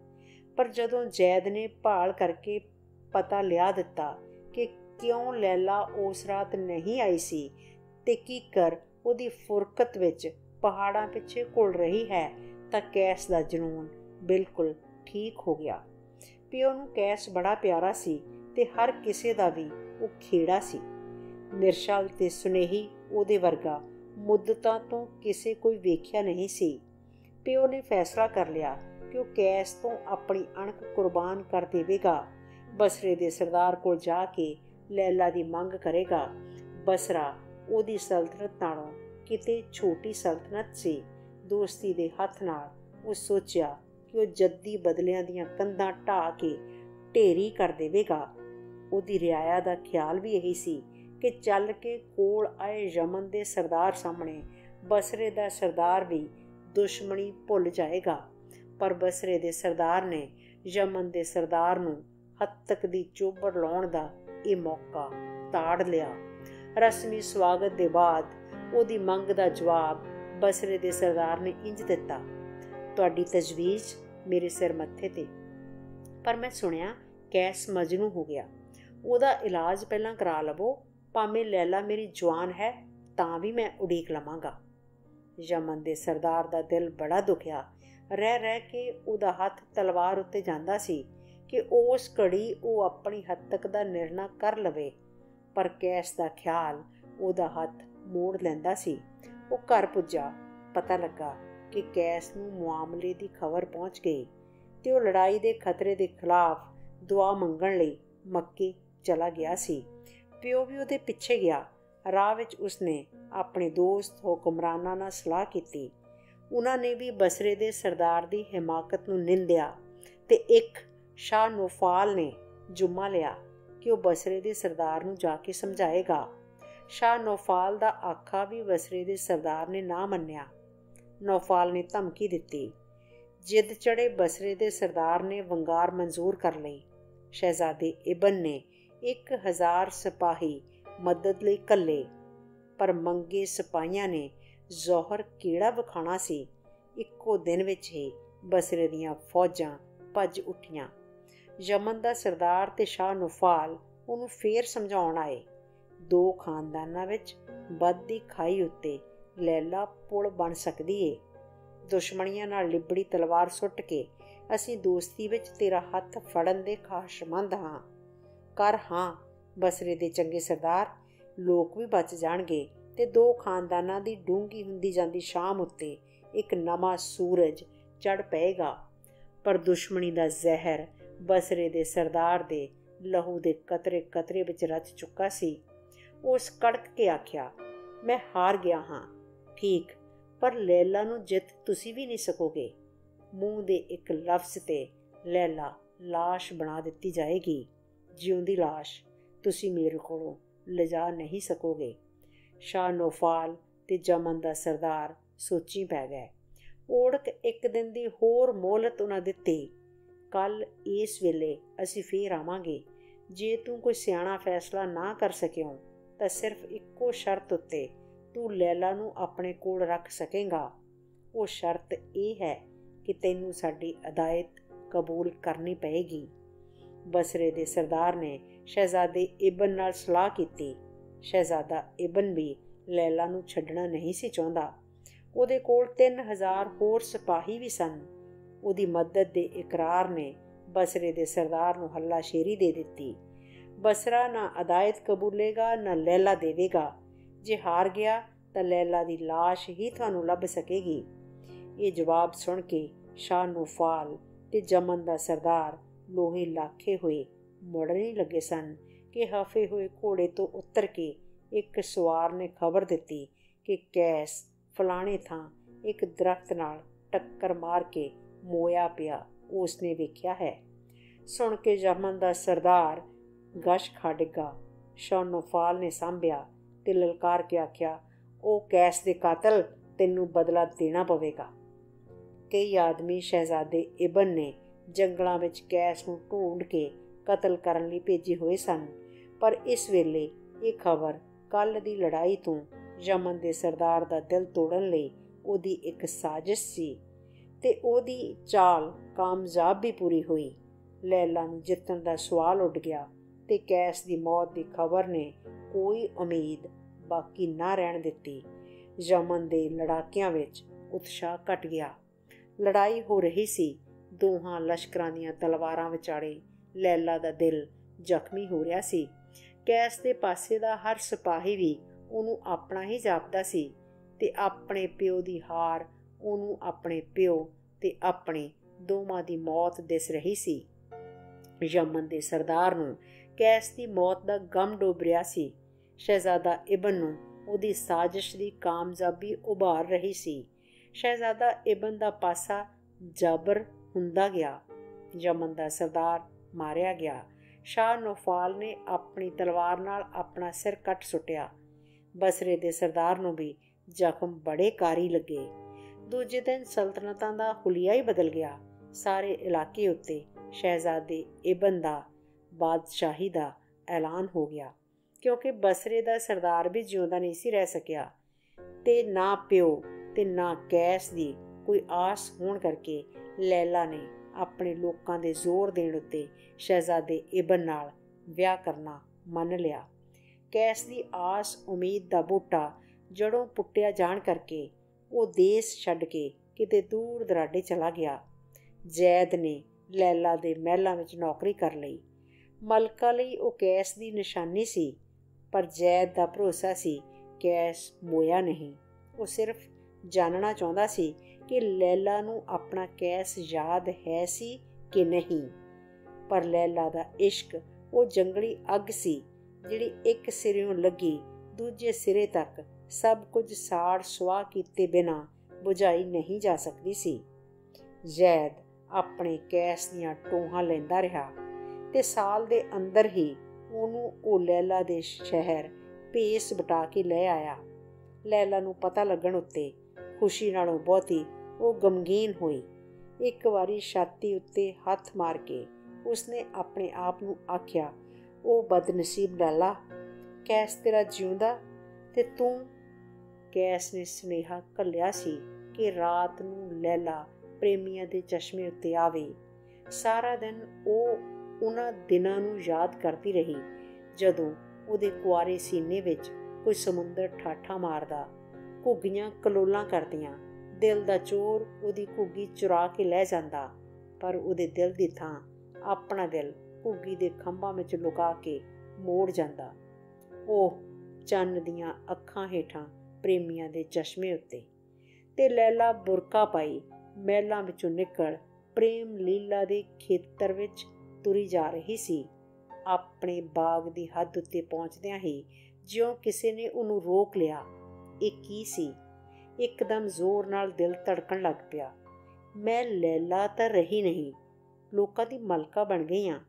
ਪਰ ਜਦੋਂ ਜੈਦ ਨੇ ਭਾਲ ਕਰਕੇ ਪਤਾ ਲਿਆ ਦਿੱਤਾ ਕਿ ਕਿਉਂ ਲੈਲਾ ਉਸ ਰਾਤ ਨਹੀਂ ਆਈ ਸੀ ਤੇ ਕੀ ਕਰ ਉਹਦੀ ਫੁਰਕਤ ਵਿੱਚ ਪਹਾੜਾਂ ਪਿੱਛੇ ਘੁਲ ਰਹੀ ਹੈ ਤਾਂ ਕੈਸ ਦਾ ਜਨੂਨ ਬਿਲਕੁਲ ਠੀਕ ਹੋ ਗਿਆ। ਪਿਓ ਨੂੰ ਕੈਸ ਬੜਾ ਪਿਆਰਾ ਸੀ ਤੇ ਹਰ ਕਿਸੇ ਦਾ ਵੀ ਉਹ ਖੇੜਾ ਸੀ। ਨਿਰਸ਼ਲ ਤੇ ਸੁਨੇਹੀ ਉਹਦੇ ਵਰਗਾ ਮੁੱਦਤਾਂ ਤੋਂ ਕਿਸੇ ਕੋਈ ਵੇਖਿਆ ਨਹੀਂ ਸੀ। ਪਿਓ ਨੇ ਫੈਸਲਾ ਕਰ ਲਿਆ ਕਿ ਉਹ ਕੈਸ ਤੋਂ ਆਪਣੀ ਅਣਖ ਕੁਰਬਾਨ ਕਰ ਦੇਵੇਗਾ। ਬਸਰੇ ਦੇ ਸਰਦਾਰ ਕੋਲ ਜਾ ਕੇ ਲੈਲਾ ਦੀ ਮੰਗ ਕਰੇਗਾ। ਬਸਰਾ ਉਹਦੀ ਸਲਤਨਤ ਨਾਲੋਂ ਕਿਤੇ ਛੋਟੀ ਸਲਤਨਤ ਸੀ। ਦੋਸਤੀ ਦੇ ਹੱਥ ਨਾਲ ਉਹ ਸੋਚਿਆ ਕਿ ਉਹ ਜੱਦੀ ਬਦਲਿਆਂ ਦੀਆਂ ਕੰਧਾਂ ਢਾ ਕੇ ਢੇਰੀ ਕਰ ਦੇਵੇਗਾ। ਉਹਦੀ ਰਿਆਇਆ ਦਾ ਖਿਆਲ ਵੀ ਇਹੀ ਸੀ ਕਿ ਚੱਲ ਕੇ ਕੋਲ ਆਏ ਯਮਨ ਦੇ ਸਰਦਾਰ ਸਾਹਮਣੇ ਬਸਰੇ ਦਾ ਸਰਦਾਰ ਵੀ ਦੁਸ਼ਮਣੀ ਭੁੱਲ ਜਾਏਗਾ। ਪਰ ਬਸਰੇ ਦੇ ਸਰਦਾਰ ਨੇ ਯਮਨ ਦੇ ਸਰਦਾਰ ਨੂੰ ਹੱਦ ਦੀ ਚੋਬੜ ਲਾਉਣ ਦਾ ਇਹ ਮੌਕਾ ਤਾੜ ਲਿਆ। ਰਸਮੀ ਸਵਾਗਤ ਦੇ ਬਾਅਦ ਉਹਦੀ ਮੰਗ ਦਾ ਜਵਾਬ ਬਸਰੇ ਦੇ ਸਰਦਾਰ ਨੇ ਇੰਜ ਦਿੱਤਾ, ਤੁਹਾਡੀ ਤਜਵੀਜ਼ ਮੇਰੇ ਸਿਰ ਮੱਥੇ ਤੇ। ਪਰ ਮੈਂ ਸੁਣਿਆ ਕੈਸ ਮਜਨੂ ਹੋ ਗਿਆ। ਉਹਦਾ ਇਲਾਜ ਪਹਿਲਾਂ ਕਰਾ ਲਵੋ, ਭਾਵੇਂ ਲੈਲਾ ਮੇਰੀ ਜਵਾਨ ਹੈ, ਤਾਂ ਵੀ ਮੈਂ ਉਡੀਕ ਲਵਾਂਗਾ। ਯਮਨ ਦੇ ਸਰਦਾਰ ਦਾ ਦਿਲ ਬੜਾ ਦੁਖਿਆ। ਰਹਿ ਰਹਿ ਕੇ ਉਹਦਾ ਹੱਥ ਤਲਵਾਰ ਉੱਤੇ ਜਾਂਦਾ ਸੀ ਕਿ ਉਸ ਘੜੀ ਉਹ ਆਪਣੀ ਹੱਦ ਤੱਕ ਦਾ ਨਿਰਣਾ ਕਰ ਲਵੇ। ਪਰ ਕੈਸ ਦਾ ਖਿਆਲ ਉਹਦਾ ਹੱਥ ਮੋੜ ਲੈਂਦਾ ਸੀ। ਉਹ ਘਰ ਪੁੱਜਾ। ਪਤਾ ਲੱਗਾ ਕਿ ਕੈਸ ਨੂੰ ਮਾਮਲੇ ਦੀ ਖਬਰ ਪਹੁੰਚ ਗਈ ਤੇ ਉਹ ਲੜਾਈ ਦੇ ਖਤਰੇ ਦੇ ਖਿਲਾਫ ਦੁਆ ਮੰਗਣ ਲਈ ਮੱਕੇ ਚਲਾ ਗਿਆ ਸੀ। ਪਿਓ ਵੀ ਉਹਦੇ ਪਿੱਛੇ ਗਿਆ। ਰਾਹ ਵਿੱਚ ਉਸਨੇ ਆਪਣੇ ਦੋਸਤ ਹੁਕਮਰਾਨਾਂ ਨਾਲ ਸਲਾਹ ਕੀਤੀ। ਉਹਨਾਂ ਨੇ ਵੀ ਬਸਰੇ ਦੇ ਸਰਦਾਰ ਦੀ ਹਿਮਾਕਤ ਨੂੰ ਨਿੰਦਿਆ ਤੇ ਇੱਕ ਸ਼ਾਹ ਨੋਫਾਲ ਨੇ ਜੁਮਾ ਲਿਆ ਕਿ ਉਹ ਬਸਰੇ ਦੇ ਸਰਦਾਰ ਨੂੰ ਜਾ ਕੇ ਸਮਝਾਏਗਾ। ਸ਼ਾਹ ਨੌਫਾਲ ਦਾ ਆਖਾ ਵੀ ਬਸਰੇ ਦੇ ਸਰਦਾਰ ਨੇ ਨਾ ਮੰਨਿਆ। ਨੌਫਾਲ ਨੇ ਧਮਕੀ ਦਿੱਤੀ। ਜਿੱਦ ਚੜੇ ਬਸਰੇ ਦੇ ਸਰਦਾਰ ਨੇ ਵੰਗਾਰ ਮਨਜ਼ੂਰ ਕਰ ਲਈ। ਸ਼ਹਿਜ਼ਾਦੇ ਇਬਨ ਨੇ 1000 ਸਿਪਾਹੀ ਮਦਦ ਲਈ ਕੱਲੇ, ਪਰ ਮੰਗੇ ਸਿਪਾਹੀਆਂ ਨੇ ਜ਼ੋਹਰ ਕਿਹੜਾ ਵਿਖਾਣਾ ਸੀ? ਇੱਕੋ ਦਿਨ ਵਿੱਚ ਹੀ ਬਸਰੇ ਦੀਆਂ ਫੌਜਾਂ ਭੱਜ ਉੱਠੀਆਂ। ਯਮਨ ਦਾ ਸਰਦਾਰ ਤੇ ਸ਼ਾਹ ਨੁਫਾਲ ਉਹਨੂੰ ਫੇਰ ਸਮਝਾਉਣ ਆਏ। ਦੋ ਖਾਨਦਾਨਾਂ ਵਿੱਚ ਵੱਧਦੀ ਖਾਈ ਉੱਤੇ ਲੈਲਾ ਪੁਲ ਬਣ ਸਕਦੀ ਏ। ਦੁਸ਼ਮਣੀਆਂ ਨਾਲ ਲਿਬੜੀ ਤਲਵਾਰ ਸੁੱਟ ਕੇ ਅਸੀਂ ਦੋਸਤੀ ਵਿੱਚ ਤੇਰਾ ਹੱਥ ਫੜਨ ਦੇ ਖਾਸ਼ਮੰਦ ਹਾਂ। ਕਰ ਹਾਂ, ਬਸਰੇ ਦੇ ਚੰਗੇ ਸਰਦਾਰ, ਲੋਕ ਵੀ ਬਚ ਜਾਣਗੇ ਤੇ ਦੋ ਖਾਨਦਾਨਾਂ ਦੀ ਡੂੰਗੀ ਹੁੰਦੀ ਜਾਂਦੀ ਸ਼ਾਮ ਉੱਤੇ ਇੱਕ ਨਵਾਂ ਸੂਰਜ ਚੜ ਪਏਗਾ। ਪਰ ਦੁਸ਼ਮਣੀ ਦਾ ਜ਼ਹਿਰ ਬਸਰੇ ਦੇ ਸਰਦਾਰ ਦੇ ਲਹੂ ਦੇ ਕਤਰੇ ਕਤਰੇ ਵਿੱਚ ਰਚ ਚੁੱਕਾ ਸੀ। ਉਸ ਕੜਕ ਕੇ ਆਖਿਆ ਮੈਂ ਹਾਰ ਗਿਆ ਹਾਂ ਠੀਕ ਪਰ ਲੈਲਾ ਨੂੰ ਜਿੱਤ ਤੁਸੀਂ ਵੀ ਨਹੀਂ ਸਕੋਗੇ ਮੂੰਹ ਦੇ ਇੱਕ ਲਫ਼ਜ਼ ਤੇ ਲੈਲਾ লাশ ਬਣਾ ਦਿੱਤੀ ਜਾਏਗੀ ਜਿਉਂਦੀ লাশ ਤੁਸੀਂ ਮੇਰੇ ਕੋਲੋਂ ਲਿਜਾ ਨਹੀਂ ਸਕੋਗੇ ਸ਼ਾਹ ਨੋਫਾਲ ਤੇ ਜਮਨ ਦਾ ਸਰਦਾਰ ਸੋਚੀ ਪੈ ਗਏ ਓੜਕ ਇੱਕ ਦਿਨ ਦੀ ਹੋਰ ਮੋਹਲਤ ਉਹਨਾਂ ਦਿੱਤੀ ਕੱਲ ਇਸ ਵੇਲੇ ਅਸੀਂ ਫੇਰ ਆਵਾਂਗੇ ਜੇ ਤੂੰ ਕੋਈ ਸਿਆਣਾ ਫੈਸਲਾ ਨਾ ਕਰ ਸਕਿਓ ਤਾਂ ਸਿਰਫ ਇੱਕੋ ਸ਼ਰਤ ਉੱਤੇ ਤੂੰ ਲੈਲਾ ਨੂੰ ਆਪਣੇ ਕੋਲ ਰੱਖ ਸਕੇਗਾ। ਉਹ ਸ਼ਰਤ ਇਹ ਹੈ ਕਿ ਤੈਨੂੰ ਸਾਡੀ ਅਦਾਇਤ ਕਬੂਲ ਕਰਨੀ ਪਏਗੀ। ਬਸਰੇ ਦੇ ਸਰਦਾਰ ਨੇ ਸ਼ਹਿਜ਼ਾਦੇ ਇਬਨ ਨਾਲ ਸਲਾਹ ਕੀਤੀ। ਸ਼ਹਿਜ਼ਾਦਾ ਇਬਨ ਵੀ ਲੈਲਾ ਨੂੰ ਛੱਡਣਾ ਨਹੀਂ ਸੀ ਚਾਹੁੰਦਾ। ਉਹਦੇ ਕੋਲ 3000 ਹੋਰ ਸਿਪਾਹੀ ਵੀ ਸਨ। ਉਹਦੀ ਮਦਦ ਦੇ ਇਕਰਾਰ ਨੇ ਬਸਰੇ ਦੇ ਸਰਦਾਰ ਨੂੰ ਹੱਲਾ ਸ਼ੇਰੀ ਦੇ ਦਿੱਤੀ। ਬਸਰਾ ਨਾ ਅਦਾਇਤ ਕਬੂਲੇਗਾ, ਨਾ ਲੈਲਾ ਦੇਵੇਗਾ। ਜੇ ਹਾਰ ਗਿਆ, ਤਾਂ ਲੈਲਾ ਦੀ লাশ ਹੀ ਤੁਹਾਨੂੰ ਲੱਭ ਸਕੇਗੀ। ਇਹ ਜਵਾਬ ਸੁਣ ਕੇ ਸ਼ਾਹ ਨੂਫਾਲ ਤੇ ਜਮਨ ਦਾ ਸਰਦਾਰ ਲੋਹੇ ਲਾਖੇ ਹੋਏ ਮੁੜਨੇ ਲੱਗੇ ਸਨ ਕਿ ਹਫੇ ਹੋਏ ਘੋੜੇ ਤੋਂ ਉਤਰ ਕੇ ਇੱਕ ਸਵਾਰ ਨੇ ਖਬਰ ਦਿੱਤੀ ਕਿ ਕੈਸ ਫਲਾਣੇ ਥਾਂ ਇੱਕ ਦਰਖਤ ਨਾਲ ਟੱਕਰ ਮਾਰ ਕੇ ਮੋਇਆ ਪਿਆ ਉਸ ਨੇ ਵੇਖਿਆ ਹੈ। ਸੁਣ ਕੇ ਜਮਨ ਦਾ ਸਰਦਾਰ ਗਸ਼ ਡਿੱਗਾ। ਸ਼ੌਨੋਫਾਲ ਨੇ ਸੰਭਿਆ ਤੇ ਲਲਕਾਰ ਕੇ ਆਖਿਆ, ਉਹ ਕੈਸ ਦੇ ਕਾਤਲ, ਤੈਨੂੰ ਬਦਲਾ ਦੇਣਾ ਪਵੇਗਾ। ਕਈ ਆਦਮੀ ਸ਼ਹਿਜ਼ਾਦੇ ਇਬਨ ਨੇ ਜੰਗਲਾਂ ਵਿੱਚ ਕੈਸ ਨੂੰ ਢੂੰਡ ਕੇ ਕਤਲ ਕਰਨ ਲਈ ਭੇਜੇ ਹੋਏ ਸਨ, ਪਰ ਇਸ ਵੇਲੇ ਇਹ ਖਬਰ ਕੱਲ ਦੀ ਲੜਾਈ ਤੋਂ ਯਮਨ ਦੇ ਸਰਦਾਰ ਦਾ ਦਿਲ ਤੋੜਨ ਲਈ ਉਹਦੀ ਇੱਕ ਸਾਜ਼ਿਸ਼ ਸੀ ਤੇ ਉਹਦੀ ਚਾਲ ਕਾਮਯਾਬ ਵੀ ਪੂਰੀ ਹੋਈ। ਲੈਲਾ ਨੂੰ ਜਿੱਤਣ ਦਾ ਸਵਾਲ ਉੱਡ ਗਿਆ। ਤੇ ਕੈਸ ਦੀ ਮੌਤ ਦੀ ਖਬਰ ਨੇ ਕੋਈ ਉਮੀਦ ਬਾਕੀ ਨਾ ਰਹਿਣ ਦਿੱਤੀ। ਯਮਨ ਦੇ ਲੜਾਕਿਆਂ ਵਿੱਚ ਉਤਸ਼ਾਹ ਘਟ ਗਿਆ। ਲੜਾਈ ਹੋ ਰਹੀ ਸੀ। ਦੋਹਾਂ ਲਸ਼ਕਰਾਂ ਦੀਆਂ ਤਲਵਾਰਾਂ ਵਿਚਾਲੇ ਲੈਲਾ ਦਾ ਦਿਲ ਜ਼ਖਮੀ ਹੋ ਰਿਹਾ ਸੀ। ਕੈਸ ਦੇ ਪਾਸੇ ਦਾ ਹਰ ਸਿਪਾਹੀ ਵੀ ਉਹਨੂੰ ਆਪਣਾ ਹੀ ਜਾਪਦਾ ਸੀ ਤੇ ਆਪਣੇ ਪਿਓ ਦੀ ਹਾਰ ਉਹਨੂੰ ਆਪਣੇ ਪਿਓ ਤੇ ਆਪਣੇ ਦੋਵਾਂ ਦੀ ਮੌਤ ਦਿਸ ਰਹੀ ਸੀ। ਯਮਨ ਦੇ ਸਰਦਾਰ ਨੂੰ ਕੈਸ ਦੀ ਮੌਤ ਦਾ ਗਮ ਡੋਬ ਰਿਹਾ ਸੀ। ਸ਼ਹਿਜ਼ਾਦਾ ਇਬਨ ਨੂੰ ਉਹਦੀ ਸਾਜ਼ਿਸ਼ ਦੀ ਕਾਮਯਾਬੀ ਉਭਾਰ ਰਹੀ ਸੀ। ਸ਼ਹਿਜ਼ਾਦਾ ਇਬਨ ਦਾ ਪਾਸਾ ਜਾਬਰ ਹੁੰਦਾ ਗਿਆ, ਯਮਨ ਦਾ ਸਰਦਾਰ ਮਾਰਿਆ ਗਿਆ। ਸ਼ਾਹ ਨੋਫਾਲ ਨੇ ਆਪਣੀ ਤਲਵਾਰ ਨਾਲ ਆਪਣਾ ਸਿਰ ਕੱਟ ਸੁੱਟਿਆ। ਬਸਰੇ ਦੇ ਸਰਦਾਰ ਨੂੰ ਵੀ ਜ਼ਖਮ ਬੜੇ ਕਾਰੀ ਲੱਗੇ। ਦੂਜੇ ਦਿਨ ਸਲਤਨਤਾਂ ਦਾ ਹੁਲੀਆ ਹੀ ਬਦਲ ਗਿਆ। ਸਾਰੇ ਇਲਾਕੇ ਉੱਤੇ ਸ਼ਹਿਜ਼ਾਦੇ ਇਬਨ ਦਾ ਬਾਦਸ਼ਾਹੀ ਦਾ ਐਲਾਨ ਹੋ ਗਿਆ, ਕਿਉਂਕਿ ਬਸਰੇ ਦਾ ਸਰਦਾਰ ਵੀ ਜਿਉਂਦਾ ਨਹੀਂ ਸੀ ਰਹਿ ਸਕਿਆ। ਤੇ ਨਾ ਪਿਓ ਤੇ ਨਾ ਕੈਸ ਦੀ ਕੋਈ ਆਸ ਹੋਣ ਕਰਕੇ ਲੈਲਾ ਨੇ ਆਪਣੇ ਲੋਕਾਂ ਦੇ ਜ਼ੋਰ ਦੇਣ ਉੱਤੇ ਸ਼ਹਿਜ਼ਾਦੇ ਇਬਨ ਨਾਲ ਵਿਆਹ ਕਰਨਾ ਮੰਨ ਲਿਆ। ਕੈਸ ਦੀ ਆਸ, ਉਮੀਦ ਦਾ ਬੂਟਾ ਜੜੋਂ ਪੁੱਟਿਆ ਜਾਣ ਕਰਕੇ ਉਹ ਦੇਸ਼ ਛੱਡ ਕੇ ਕਿਤੇ ਦੂਰ ਦਰਾਡੇ ਚਲਾ ਗਿਆ। ਜ਼ੈਦ ਨੇ ਲੈਲਾ ਦੇ ਮਹਿਲਾਂ ਵਿੱਚ ਨੌਕਰੀ ਕਰ ਲਈ। ਮਲਕਾ ਲਈ ਉਹ ਕੈਸ ਦੀ ਨਿਸ਼ਾਨੀ ਸੀ, ਪਰ ਜ਼ੈਦ ਦਾ ਭਰੋਸਾ ਸੀ, ਕੈਸ ਮੋਇਆ ਨਹੀਂ। ਉਹ ਸਿਰਫ ਜਾਣਨਾ ਚਾਹੁੰਦਾ ਸੀ ਕਿ ਲੈਲਾ ਨੂੰ ਆਪਣਾ ਕੈਸ ਯਾਦ ਹੈ ਸੀ ਕਿ ਨਹੀਂ। ਪਰ ਲੈਲਾ ਦਾ ਇਸ਼ਕ, ਉਹ ਜੰਗਲੀ ਅੱਗ ਸੀ, ਜਿਹੜੀ ਇੱਕ ਸਿਰਿਓਂ ਲੱਗੀ, ਦੂਜੇ ਸਿਰੇ ਤੱਕ ਸਭ ਕੁਝ ਸਾੜ ਸੁਆਹ ਕੀਤੇ ਬਿਨਾ ਬੁਝਾਈ ਨਹੀਂ ਜਾ ਸਕਦੀ ਸੀ। ਜ਼ੈਦ ਆਪਣੇ ਕੈਸ ਦੀਆਂ ਟੋਹਾਂ ਲੈਂਦਾ ਰਿਹਾ। ਤੇ ਸਾਲ ਦੇ ਅੰਦਰ ਹੀ ਉਹਨੂੰ ਉਹ ਲੈਲਾ ਦੇ ਸ਼ਹਿਰ ਭੇਸ ਬਟਾ ਕੇ ਲੈ ਆਇਆ। ਲੈਲਾ ਨੂੰ ਪਤਾ ਲੱਗਣ ਉੱਤੇ ਖੁਸ਼ੀ ਨਾਲੋਂ ਬਹੁਤੀ ਉਹ ਗਮਗੀਨ ਹੋਈ। ਇੱਕ ਵਾਰੀ ਛਾਤੀ ਉੱਤੇ ਹੱਥ ਮਾਰ ਕੇ ਉਸਨੇ ਆਪਣੇ ਆਪ ਨੂੰ ਆਖਿਆ, ਉਹ ਬਦਨਸੀਬ ਲੈਲਾ, ਕੈਸ ਤੇਰਾ ਜਿਉਂਦਾ ਤੇ ਤੂੰ ਕੈਸ ਨੇ ਸੁਨੇਹਾ ਕੱਲਿਆ ਸੀ ਕਿ ਰਾਤ ਨੂੰ ਲੈਲਾ ਪ੍ਰੇਮੀਆਂ ਦੇ ਚਸ਼ਮੇ ਉੱਤੇ ਆਵੇ। ਸਾਰਾ ਦਿਨ ਉਹ ਉਹਨਾਂ ਦਿਨਾਂ ਨੂੰ ਯਾਦ ਕਰਦੀ ਰਹੀ, ਜਦੋਂ ਉਹਦੇ ਕੁਆਰੇ ਸੀਨੇ ਵਿੱਚ ਕੋਈ ਸਮੁੰਦਰ ਠਾਠਾ ਮਾਰਦਾ, ਘੁੱਗੀਆਂ ਕਲੋਲਾਂ ਕਰਦੀਆਂ, ਦਿਲ ਦਾ ਚੋਰ ਉਹਦੀ ਘੁੱਗੀ ਚੁਰਾ ਕੇ ਲੈ ਜਾਂਦਾ, ਪਰ ਉਹਦੇ ਦਿਲ ਦੀ ਥਾਂ ਆਪਣਾ ਦਿਲ ਘੁੱਗੀ ਦੇ ਖੰਭਾਂ ਵਿੱਚ ਲੁਕਾ ਕੇ ਮੋੜ ਜਾਂਦਾ। ਉਹ ਚੰਨ ਦੀਆਂ ਅੱਖਾਂ ਹੇਠਾਂ ਪ੍ਰੇਮੀਆਂ ਦੇ ਚਸ਼ਮੇ ਉੱਤੇ ਤੇ ਲੈਲਾ ਬੁਰਕਾ ਪਾਈ ਮਹਿਲਾਂ ਵਿੱਚੋਂ ਨਿਕਲ ਪ੍ਰੇਮ ਲੀਲਾ ਦੇ ਖੇਤਰ ਵਿੱਚ ਤੁਰੀ ਜਾ ਰਹੀ ਸੀ। ਆਪਣੇ ਬਾਗ ਦੀ ਹੱਦ ਉੱਤੇ ਪਹੁੰਚਦਿਆਂ ਹੀ ਜਿਉਂ ਕਿਸੇ ਨੇ ਉਹਨੂੰ ਰੋਕ ਲਿਆ। ਇਹ ਕੀ ਸੀ? ਇੱਕਦਮ ਜ਼ੋਰ ਨਾਲ ਦਿਲ ਧੜਕਣ ਲੱਗ ਪਿਆ। ਮੈਂ ਲੈਲਾ ਤਾਂ ਰਹੀ ਨਹੀਂ। ਲੋਕਾਂ ਦੀ ਮਲਕਾ ਬਣ ਗਈ ਆ।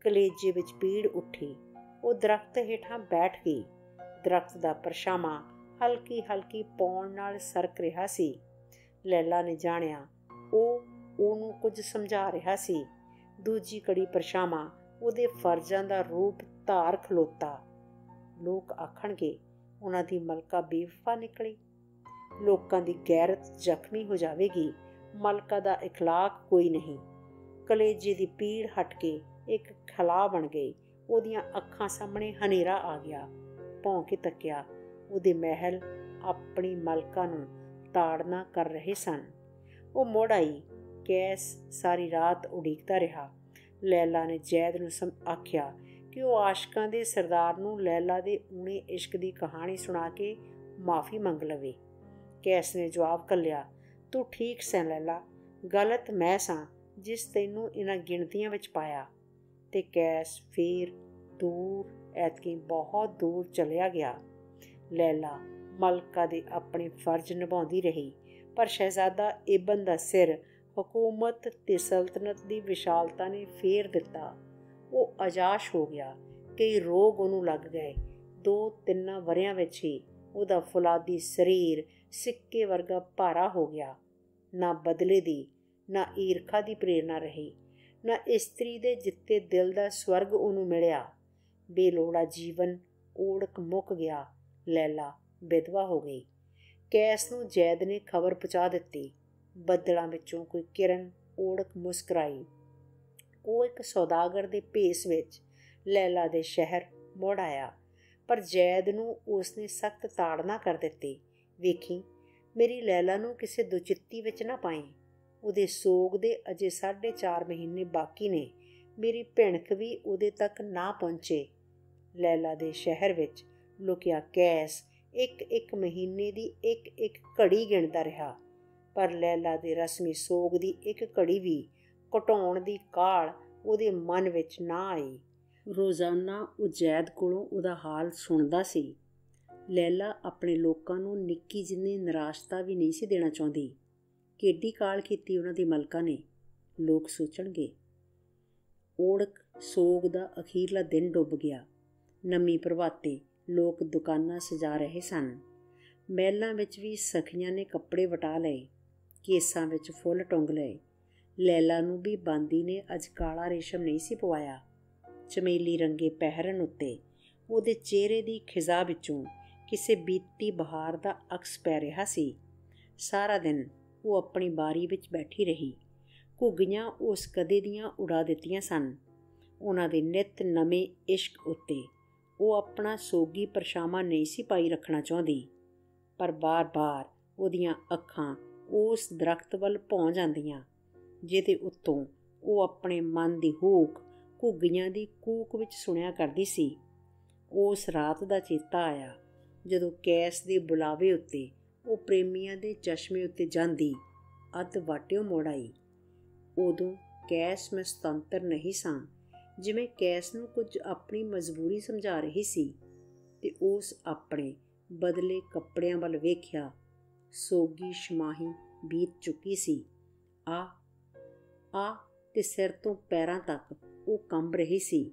ਕਲੇਜੇ ਵਿੱਚ ਪੀੜ ਉੱਠੀ। ਉਹ ਦਰਖਤ ਹੇਠਾਂ ਬੈਠ ਗਈ। ਦਰਖਤ ਦਾ ਪਰਛਾਵਾਂ ਹਲਕੀ ਹਲਕੀ ਪੌਣ ਨਾਲ ਸਰਕ ਰਿਹਾ ਸੀ। ਲੈਲਾ ਨੇ ਜਾਣਿਆ, ਉਹ ਉਹਨੂੰ ਕੁਝ ਸਮਝਾ ਰਿਹਾ ਸੀ। ਦੂਜੀ ਕੜੀ ਪਰਛਾਵਾਂ ਉਹਦੇ ਫਰਜ਼ਾਂ ਦਾ ਰੂਪ ਧਾਰ ਖਲੋਤਾ ਲੋਕ ਆਖਣਗੇ ਉਹਨਾਂ ਦੀ ਮਲਕਾ ਬੇਵਫਾ ਨਿਕਲੀ ਲੋਕਾਂ ਦੀ ਗੈਰਤ ਜ਼ਖਮੀ ਹੋ ਜਾਵੇਗੀ ਮਲਕਾ ਦਾ اخلاق ਕੋਈ ਨਹੀਂ ਕਲੇਜੇ ਦੀ ਪੀੜ ਹਟ ਕੇ ਇੱਕ ਖਲਾ ਬਣ ਗਈ ਉਹਦੀਆਂ ਅੱਖਾਂ ਸਾਹਮਣੇ ਹਨੇਰਾ ਆ ਗਿਆ ਭੌਂ ਕੇ ਤੱਕਿਆ ਉਹਦੇ ਮਹਿਲ ਆਪਣੀ ਮਲਕਾ ਨੂੰ ਤਾੜਨਾ ਕਰ ਰਹੇ ਸਨ ਉਹ ਮੋੜ ਆਈ ਕੈਸ ਸਾਰੀ ਰਾਤ ਉਡੀਕਦਾ ਰਿਹਾ। ਲੈਲਾ ਨੇ ਜੈਦ ਨੂੰ ਸਮ, ਆਖਿਆ ਕਿ ਉਹ ਆਸ਼ਕਾਂ ਦੇ ਸਰਦਾਰ ਨੂੰ ਲੈਲਾ ਦੇ ਊਣੇ ਇਸ਼ਕ ਦੀ ਕਹਾਣੀ ਸੁਣਾ ਕੇ ਮਾਫੀ ਮੰਗ ਲਵੇ। ਕੈਸ ਨੇ ਜਵਾਬ ਕੱਲਿਆ ਤੂੰ ਠੀਕ ਸੈਂ ਲੈਲਾ, ਗਲਤ ਮੈਂ ਸਾਂ ਜਿਸ ਤੈਨੂੰ ਇਹਨਾਂ ਗਿਣਤੀਆਂ ਵਿੱਚ ਪਾਇਆ। ਤੇ ਕੈਸ ਫੇਰ ਦੂਰ, ਐਤਕੀ ਬਹੁਤ ਦੂਰ ਚਲਿਆ ਗਿਆ। ਲੈਲਾ ਮਲਕਾ ਦੇ ਆਪਣੇ ਫਰਜ਼ ਨਿਭਾਉਂਦੀ ਰਹੀ, ਪਰ ਸ਼ਹਿਜ਼ਾਦਾ ਇਬਨ ਦਾ ਸਿਰ ਹਕੂਮਤ ਤੇ ਸਲਤਨਤ ਦੀ ਵਿਸ਼ਾਲਤਾ ਨੇ ਫੇਰ ਦਿੱਤਾ। ਉਹ ਅਜਾਸ਼ ਹੋ ਗਿਆ, ਕਈ ਰੋਗ ਉਹਨੂੰ ਲੱਗ ਗਏ। ਦੋ ਤਿੰਨਾਂ ਵਰਿਆਂ ਵਿੱਚ ਹੀ ਉਹਦਾ ਫੁਲਾਦੀ ਸਰੀਰ ਸਿੱਕੇ ਵਰਗਾ ਭਾਰਾ ਹੋ ਗਿਆ। ਨਾ ਬਦਲੇ ਦੀ, ਨਾ ਈਰਖਾ ਦੀ ਪ੍ਰੇਰਣਾ ਰਹੀ, ਨਾ ਇਸਤਰੀ ਦੇ ਜਿੱਤੇ ਦਿਲ ਦਾ ਸਵਰਗ ਉਹਨੂੰ ਮਿਲਿਆ। ਬੇਲੋੜਾ ਜੀਵਨ ਓੜਕ ਮੁੱਕ ਗਿਆ, ਲੈਲਾ ਵਿਧਵਾ ਹੋ ਗਈ। ਕੈਸ ਨੂੰ ਜੈਦ ਨੇ ਖਬਰ ਪਹੁੰਚਾ ਦਿੱਤੀ। ਬੱਦਲਾਂ ਵਿੱਚੋਂ ਕੋਈ ਕਿਰਨ ਓੜਕ ਮੁਸਕਰਾਈ। ਉਹ ਇੱਕ ਸੌਦਾਗਰ ਦੇ ਭੇਸ ਵਿੱਚ ਲੈਲਾ ਦੇ ਸ਼ਹਿਰ ਮੁੜ ਆਇਆ, ਪਰ ਜੈਦ ਨੂੰ ਉਸਨੇ ਸਖਤ ਤਾੜਨਾ ਕਰ ਦਿੱਤੀ। ਵੇਖੀ, ਮੇਰੀ ਲੈਲਾ ਨੂੰ ਕਿਸੇ ਦੁਚਿੱਤੀ ਵਿੱਚ ਨਾ ਪਾਈ। ਉਹਦੇ ਸੋਗ ਦੇ ਅਜੇ 4.5 ਮਹੀਨੇ ਬਾਕੀ ਨੇ। ਮੇਰੀ ਭਿਣਕ ਵੀ ਉਹਦੇ ਤੱਕ ਨਾ ਪਹੁੰਚੇ। ਲੈਲਾ ਦੇ ਸ਼ਹਿਰ ਵਿੱਚ ਲੁਕਿਆ ਕੈਸ ਇੱਕ ਇੱਕ ਮਹੀਨੇ ਦੀ ਇੱਕ ਇੱਕ ਘੜੀ ਗਿਣਦਾ ਰਿਹਾ। ਪਰ ਲੈਲਾ ਦੇ ਰਸਮੀ ਸੋਗ ਦੀ ਇੱਕ ਘੜੀ ਵੀ ਘਟਾਉਣ ਦੀ ਕਾਲ ਉਹਦੇ ਮਨ ਵਿੱਚ ਨਾ ਆਈ। ਰੋਜ਼ਾਨਾ ਉਜੈਦ ਕੋਲੋਂ ਉਹਦਾ ਹਾਲ ਸੁਣਦਾ ਸੀ। ਲੈਲਾ ਆਪਣੇ ਲੋਕਾਂ ਨੂੰ ਨਿੱਕੀ ਜਿੰਨੀ ਨਿਰਾਸ਼ਤਾ ਵੀ ਨਹੀਂ ਸੀ ਦੇਣਾ ਚਾਹੁੰਦੀ। ਕਿੱਡੀ ਕਾਲ ਕੀਤੀ ਉਹਨਾਂ ਦੀ ਮਲਕਾ ਨੇ। ਲੋਕ ਸੋਚਣਗੇ। ਓੜਕ ਸੋਗ ਦਾ ਅਖੀਰਲਾ ਦਿਨ ਡੁੱਬ ਗਿਆ। ਨਮੀ ਪ੍ਰਭਾਤੇ ਲੋਕ ਦੁਕਾਨਾਂ ਸਜਾ ਰਹੇ ਸਨ। ਮਹਿਲਾਂ ਵਿੱਚ ਵੀ ਸਖੀਆਂ ਨੇ ਕੱਪੜੇ ਵਟਾ ਲਏ। ਕੇਸਾਂ ਵਿੱਚ ਫੁੱਲ ਟੰਗ ਲਏ। ਲੈਲਾ ਨੂੰ ਵੀ ਬਾਂਦੀ ਨੇ ਅੱਜ ਕਾਲਾ ਰੇਸ਼ਮ ਨਹੀਂ ਸੀ ਪਵਾਇਆ। ਚਮੇਲੀ ਰੰਗੇ ਪਹਿਰਨ ਉੱਤੇ ਉਹਦੇ ਚਿਹਰੇ ਦੀ ਖਿਜ਼ਾ ਵਿੱਚੋਂ ਕਿਸੇ ਬੀਤੀ ਬਹਾਰ ਦਾ ਅਕਸ ਪੈ ਰਿਹਾ ਸੀ। ਸਾਰਾ ਦਿਨ ਉਹ ਆਪਣੀ ਬਾਰੀ ਵਿੱਚ ਬੈਠੀ ਰਹੀ। ਘੁੱਗੀਆਂ ਉਸ ਕਦੇ ਦੀਆਂ ਉਡਾ ਦਿੱਤੀਆਂ ਸਨ। ਉਹਨਾਂ ਦੇ ਨਿਤ ਨਵੇਂ ਇਸ਼ਕ ਉੱਤੇ ਉਹ ਆਪਣਾ ਸੋਗੀ ਪਰਛਾਵਾਂ ਨਹੀਂ ਸੀ ਪਾਈ ਰੱਖਣਾ ਚਾਹੁੰਦੀ। ਪਰ ਬਾਰ-ਬਾਰ ਉਹਦੀਆਂ ਅੱਖਾਂ ਉਸ ਦਰਖਤ ਵੱਲ ਭੌਂ ਜਾਂਦੀਆਂ। ਜਿਹਦੇ ਉੱਤੋਂ ਉਹ ਆਪਣੇ ਮਨ ਦੀ ਹੂਕ ਘੁੱਗੀਆਂ ਦੀ ਕੂਕ ਵਿੱਚ ਸੁਣਿਆ ਕਰਦੀ ਸੀ। ਉਸ ਰਾਤ ਦਾ ਚੇਤਾ ਆਇਆ, ਜਦੋਂ ਕੈਸ ਦੇ ਬੁਲਾਵੇ ਉੱਤੇ ਉਹ ਪ੍ਰੇਮੀਆਂ ਦੇ ਚਸ਼ਮੇ ਉੱਤੇ ਜਾਂਦੀ, ਅੱਧ ਵਾਟਿਓ ਮੋੜ ਆਈ। ਉਦੋਂ ਕੈਸ ਮੈਂ ਸੁਤੰਤਰ ਨਹੀਂ ਸਾਂ, ਜਿਵੇਂ ਕੈਸ ਨੂੰ ਕੁਝ ਆਪਣੀ ਮਜਬੂਰੀ ਸਮਝਾ ਰਹੀ ਸੀ। ਤੇ ਉਸ ਆਪਣੇ ਬਦਲੇ ਕੱਪੜਿਆਂ ਵੱਲ ਵੇਖਿਆ ਸੋਗੀ ਸ਼ਮਾਹੀ ਬੀਤ ਚੁੱਕੀ ਸੀ। ਆ ਆ ਤੇ ਸਿਰ ਤੋਂ ਪੈਰਾਂ ਤੱਕ ਉਹ ਕੰਬ ਰਹੀ ਸੀ।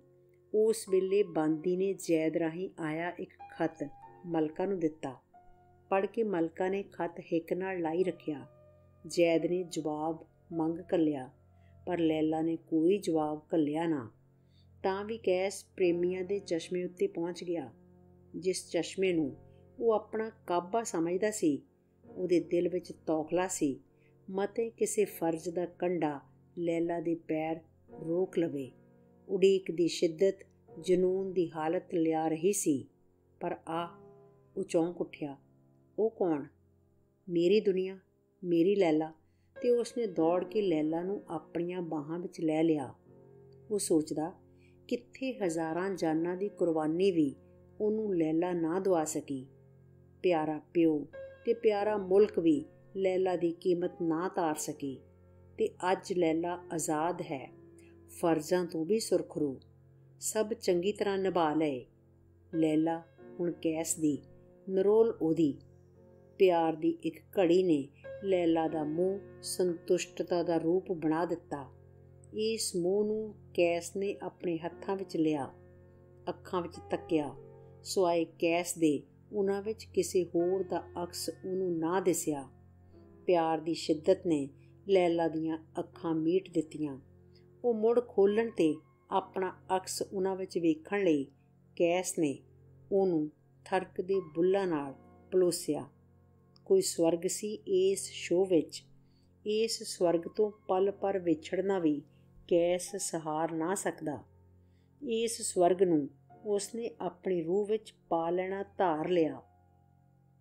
ਉਸ ਵੇਲੇ ਬਾਂਦੀ ਨੇ ਜੈਦ ਰਾਹੀਂ ਆਇਆ ਇੱਕ ਖਤ ਮਲਕਾ ਨੂੰ ਦਿੱਤਾ। ਪੜ ਕੇ ਮਲਕਾ ਨੇ ਖਤ ਹਿੱਕ ਨਾਲ ਲਾਈ ਰੱਖਿਆ। ਜੈਦ ਨੇ ਜਵਾਬ ਮੰਗ ਕੱਲਿਆ ਪਰ ਲੈਲਾ ਨੇ ਕੋਈ ਜਵਾਬ ਕੱਲਿਆ ਨਾ। ਤਾਂ ਵੀ ਕੈਸ ਪ੍ਰੇਮੀਆਂ ਦੇ ਚਸ਼ਮੇ ਉੱਤੇ ਪਹੁੰਚ ਗਿਆ, ਜਿਸ ਚਸ਼ਮੇ ਨੂੰ ਉਹ ਆਪਣਾ ਕਾਬਾ ਸਮਝਦਾ ਸੀ। ਉਹਦੇ ਦਿਲ ਵਿੱਚ ਤੌਖਲਾ ਸੀ। ਮਤੇ ਕਿਸੇ ਫਰਜ਼ ਦਾ ਕੰਡਾ ਲੈਲਾ ਦੇ ਪੈਰ ਰੋਕ ਲਵੇ। ਉਡੀਕ ਦੀ ਸ਼ਿੱਦਤ ਜਨੂਨ ਦੀ ਹਾਲਤ ਲਿਆ ਰਹੀ ਸੀ। ਪਰ ਆ, ਉਹ ਚੌਂਕ ਉੱਠਿਆ। ਉਹ ਕੌਣ? ਮੇਰੀ ਦੁਨੀਆ, ਮੇਰੀ ਲੈਲਾ। ਤੇ ਉਸਨੇ ਦੌੜ ਕੇ ਲੈਲਾ ਨੂੰ ਆਪਣੀਆਂ ਬਾਹਾਂ ਵਿੱਚ ਲੈ ਲਿਆ। ਉਹ ਸੋਚਦਾ, ਕਿੱਥੇ ਹਜ਼ਾਰਾਂ ਜਾਨਾਂ ਦੀ ਕੁਰਬਾਨੀ ਵੀ ਉਹਨੂੰ ਲੈਲਾ ਨਾ ਦਵਾ ਸਕੀ। ਪਿਆਰਾ ਪਿਓ ਤੇ ਪਿਆਰਾ ਮੁਲਕ ਵੀ ਲੈਲਾ ਦੀ ਕੀਮਤ ਨਾ ਤਾਰ ਸਕੀ। ਤੇ ਅੱਜ ਲੈਲਾ ਆਜ਼ਾਦ ਹੈ। ਫਰਜ਼ਾਂ ਤੋਂ ਵੀ ਸੁਰਖਰੂ ਸਭ ਚੰਗੀ ਤਰ੍ਹਾਂ ਨਿਭਾ ਲਏ। ਲੈਲਾ ਹੁਣ ਕੈਸ ਦੀ, ਨਰੋਲ ਉਹਦੀ। ਪਿਆਰ ਦੀ ਇੱਕ ਘੜੀ ਨੇ ਲੈਲਾ ਦਾ ਮੂੰਹ ਸੰਤੁਸ਼ਟਤਾ ਦਾ ਰੂਪ ਬਣਾ ਦਿੱਤਾ। ਇਸ ਮੂੰਹ ਨੂੰ ਕੈਸ ਨੇ ਆਪਣੇ ਹੱਥਾਂ ਵਿੱਚ ਲਿਆ। ਅੱਖਾਂ ਵਿੱਚ ਤੱਕਿਆ। ਸਵਾਏ ਕੈਸ ਦੇ ਉਹਨਾਂ ਵਿੱਚ ਕਿਸੇ ਹੋਰ ਦਾ ਅਕਸ ਉਹਨੂੰ ਨਾ ਦਿਸਿਆ। ਪਿਆਰ ਦੀ ਸ਼ਿੱਦਤ ਨੇ ਲੈਲਾ ਦੀਆਂ ਅੱਖਾਂ ਮੀਟ ਦਿੱਤੀਆਂ। ਉਹ ਮੁੜ ਖੋਲਣ ਤੇ ਆਪਣਾ ਅਕਸ ਉਹਨਾਂ ਵਿੱਚ ਵੇਖਣ ਲਈ ਕੈਸ ਨੇ ਉਹਨੂੰ ਥਰਕ ਦੇ ਬੁੱਲਾਂ ਨਾਲ ਪਲੋਸਿਆ। ਕੋਈ ਸਵਰਗ ਸੀ ਇਸ ਸ਼ੋਅ ਵਿੱਚ। ਇਸ ਸਵਰਗ ਤੋਂ ਪਲ ਪਰ ਵਿਛੜਨਾ ਵੀ ਕੈਸ ਸਹਾਰ ਨਾ ਸਕਦਾ। ਇਸ ਸਵਰਗ ਨੂੰ ਉਸਨੇ ਆਪਣੀ ਰੂਹ ਵਿੱਚ ਪਾ ਲੈਣਾ, ਧਾਰ ਲਿਆ।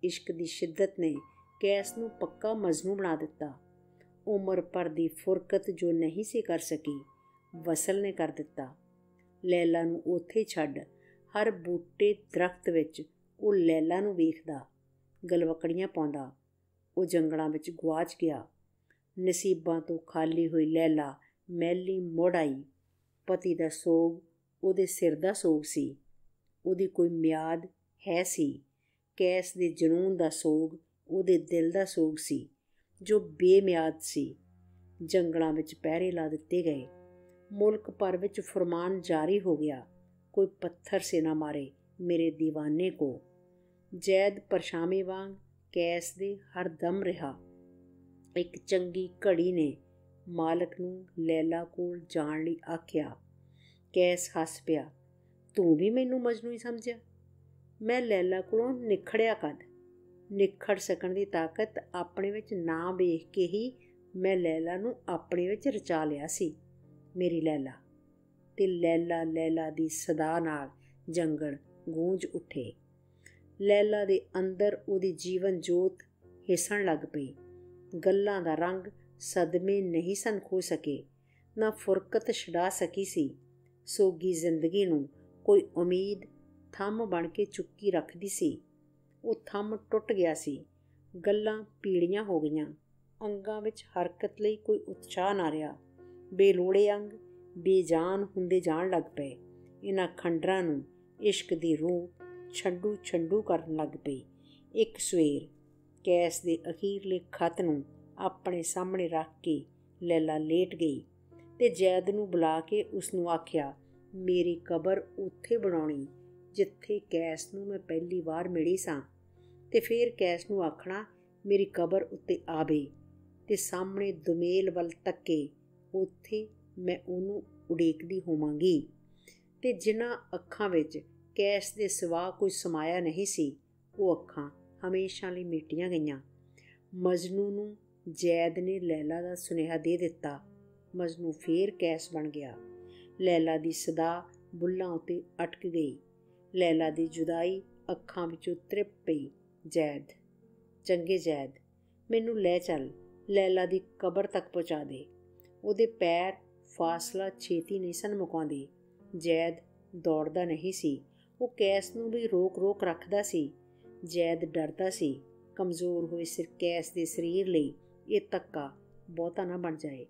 ਇਸ਼ਕ ਦੀ ਸ਼ਿੱਦਤ ਨੇ ਕੈਸ ਨੂੰ ਪੱਕਾ ਮਜਨੂ ਬਣਾ ਦਿੱਤਾ। ਉਮਰ ਪਰ ਦੀ ਫੁਰਕਤ ਜੋ ਨਹੀਂ ਸੀ ਕਰ ਸਕੀ, ਵਸਲ ਨੇ ਕਰ ਦਿੱਤਾ। ਲੈਲਾ ਨੂੰ ਉੱਥੇ ਛੱਡ, ਹਰ ਬੂਟੇ ਦਰਖਤ ਵਿੱਚ ਉਹ ਲੈਲਾ ਨੂੰ ਵੇਖਦਾ, ਗਲਵਕੜੀਆਂ ਪਾਉਂਦਾ। ਉਹ ਜੰਗਲਾਂ ਵਿੱਚ ਗਵਾਚ ਗਿਆ। ਨਸੀਬਾਂ ਤੋਂ ਖਾਲੀ ਹੋਈ ਲੈਲਾ, ਮੈਲੀ ਮੋੜ ਆਈ। ਪਤੀ ਦਾ ਸੋਗ ਉਹਦੇ ਸਿਰ ਦਾ ਸੋਗ ਸੀ। ਉਹਦੀ ਕੋਈ ਮਿਆਦ ਹੈ ਸੀ। ਕੈਸ ਦੇ ਜਨੂਨ ਦਾ ਸੋਗ ਉਹਦੇ ਦਿਲ ਦਾ ਸੋਗ ਸੀ, ਜੋ ਬੇਮਿਆਦ ਸੀ। ਜੰਗਲਾਂ ਵਿੱਚ ਪਹਿਰੇ ਲਾ ਦਿੱਤੇ ਗਏ। ਮੁਲਕ ਭਰ ਵਿੱਚ ਫਰਮਾਨ ਜਾਰੀ ਹੋ ਗਿਆ, ਕੋਈ ਪੱਥਰ ਸੇ ਨਾ ਮਾਰੇ ਮੇਰੇ دیਵਾਨੇ ਕੋ। ਜੈਦ ਪਰਸ਼ਾਮੀ ਵਾਂਗ ਕੈਸ ਦੇ ਹਰ ਦਮ ਰਿਹਾ। ਇੱਕ ਚੰਗੀ ਘੜੀ ਨੇ ਮਾਲਕ ਨੂੰ ਲੈਲਾ ਕੋਲ ਜਾਣ ਲਈ ਆਖਿਆ ਕੈਸ ਹੱਸ ਪਿਆ। ਤੂੰ ਵੀ ਮੈਨੂੰ ਮਜਨੂ ਹੀ ਸਮਝਿਆ? ਮੈਂ ਲੈਲਾ ਕੋਲੋਂ ਨਿਖੜਿਆ ਕਦ? ਨਿਖੜ ਸਕਣ ਦੀ ਤਾਕਤ ਆਪਣੇ ਵਿੱਚ ਨਾ ਵੇਖ ਕੇ ਹੀ ਮੈਂ ਲੈਲਾ ਨੂੰ ਆਪਣੇ ਵਿੱਚ ਰਚਾ ਲਿਆ ਸੀ, ਮੇਰੀ ਲੈਲਾ। ਤੇ ਲੈਲਾ ਲੈਲਾ ਦੀ ਸਦਾ ਨਾਲ ਜੰਗਲ ਗੂੰਜ ਉੱਠੇ। ਲੈਲਾ ਦੇ ਅੰਦਰ ਉਹਦੀ ਜੀਵਨ ਜੋਤ ਹਿਸਣ ਲੱਗ ਪਈ। ਗੱਲਾਂ ਦਾ ਰੰਗ ਸਦਮੇ ਨਹੀਂ ਸਨ ਖੋ ਸਕੇ, ਨਾ ਫੁਰਕਤ ਛਡਾ ਸਕੀ ਸੀ। ਸੋਗੀ ਜ਼ਿੰਦਗੀ ਨੂੰ ਕੋਈ ਉਮੀਦ ਥੰਮ ਬਣ ਕੇ ਚੁੱਕੀ ਰੱਖਦੀ ਸੀ। ਉਹ ਥੰਮ ਟੁੱਟ ਗਿਆ ਸੀ। ਗੱਲਾਂ ਪੀੜੀਆਂ ਹੋ ਗਈਆਂ। ਅੰਗਾਂ ਵਿੱਚ ਹਰਕਤ ਲਈ ਕੋਈ ਉਤਸ਼ਾਹ ਨਾ ਰਿਹਾ। ਬੇਲੋੜੇ ਅੰਗ, ਬੇਜਾਨ ਹੁੰਦੇ ਜਾਣ ਲੱਗ ਪਏ। ਇਹਨਾਂ ਖੰਡਰਾਂ ਨੂੰ ਇਸ਼ਕ ਦੀ ਰੂਹ ਛੰਡੂ ਛੰਡੂ ਕਰਨ ਲੱਗ ਪਈ। ਇੱਕ ਸਵੇਰ ਕੈਸ ਦੇ ਅਖੀਰਲੇ ਖਤ ਨੂੰ ਆਪਣੇ ਸਾਹਮਣੇ ਰੱਖ ਕੇ ਲੈਲਾ ਲੇਟ ਗਈ। ਤੇ ਜੈਦ ਨੂੰ ਬੁਲਾ ਕੇ ਉਸ ਨੂੰ ਆਖਿਆ, ਮੇਰੀ ਕਬਰ ਉੱਥੇ ਬਣਾਉਣੀ, ਜਿੱਥੇ ਕੈਸ ਨੂੰ ਮੈਂ ਪਹਿਲੀ ਵਾਰ ਮਿਲੀ ਸਾਂ। ਤੇ ਫਿਰ ਕੈਸ ਨੂੰ ਆਖਣਾ, ਮੇਰੀ ਕਬਰ ਉੱਤੇ ਆਵੇ ਤੇ ਸਾਹਮਣੇ ਦੁਮੇਲ ਵੱਲ ਤੱਕੇ ਉੱਥੇ ਮੈਂ ਉਹਨੂੰ ਉਡੀਕਦੀ ਹੋਵਾਂਗੀ। ਤੇ ਜਿਨ੍ਹਾਂ ਅੱਖਾਂ ਵਿੱਚ ਕੈਸ ਦੇ ਸਿਵਾ ਕੋਈ ਸਮਾਇਆ ਨਹੀਂ ਸੀ, ਉਹ ਅੱਖਾਂ ਹਮੇਸ਼ਾ ਲਈ ਮਿਟੀਆਂ ਗਈਆਂ। ਮਜਨੂ ਨੂੰ ਜੈਦ ਨੇ ਲੈਲਾ ਦਾ ਸੁਨੇਹਾ ਦੇ ਦਿੱਤਾ। ਮਜਨੂ ਫੇਰ ਕੈਸ ਬਣ ਗਿਆ। ਲੈਲਾ ਦੀ ਸਦਾ ਬੁੱਲਾਂ ਉਤੇ ਅਟਕ ਗਈ। ਲੈਲਾ ਦੀ ਜੁਦਾਈ ਅੱਖਾਂ ਵਿੱਚੋਂ ਤ੍ਰਿਪ ਪਈ। ਜੈਦ, ਚੰਗੇ ਜੈਦ, ਮੈਨੂੰ ਲੈ ਚੱਲ, ਲੈਲਾ ਦੀ ਕਬਰ ਤੱਕ ਪਹੁੰਚਾ ਦੇ। ਉਹਦੇ ਪੈਰ ਫਾਸਲਾ ਛੇਤੀ ਨਹੀਂ ਸਨ ਮੁਕਾਉਂਦੇ। ਜੈਦ ਦੌੜਦਾ ਨਹੀਂ ਸੀ। ਉਹ ਕੈਸ ਨੂੰ ਵੀ ਰੋਕ-ਰੋਕ ਰੱਖਦਾ ਸੀ। ਜੈਦ ਡਰਦਾ ਸੀ। ਕਮਜ਼ੋਰ ਹੋਏ ਸਿਰ ਕੈਸ ਦੇ ਸਰੀਰ ਲਈ ਇਹ ਤੱਕਾ ਬਹੁਤਾ ਨਾ ਬਣ ਜਾਏ।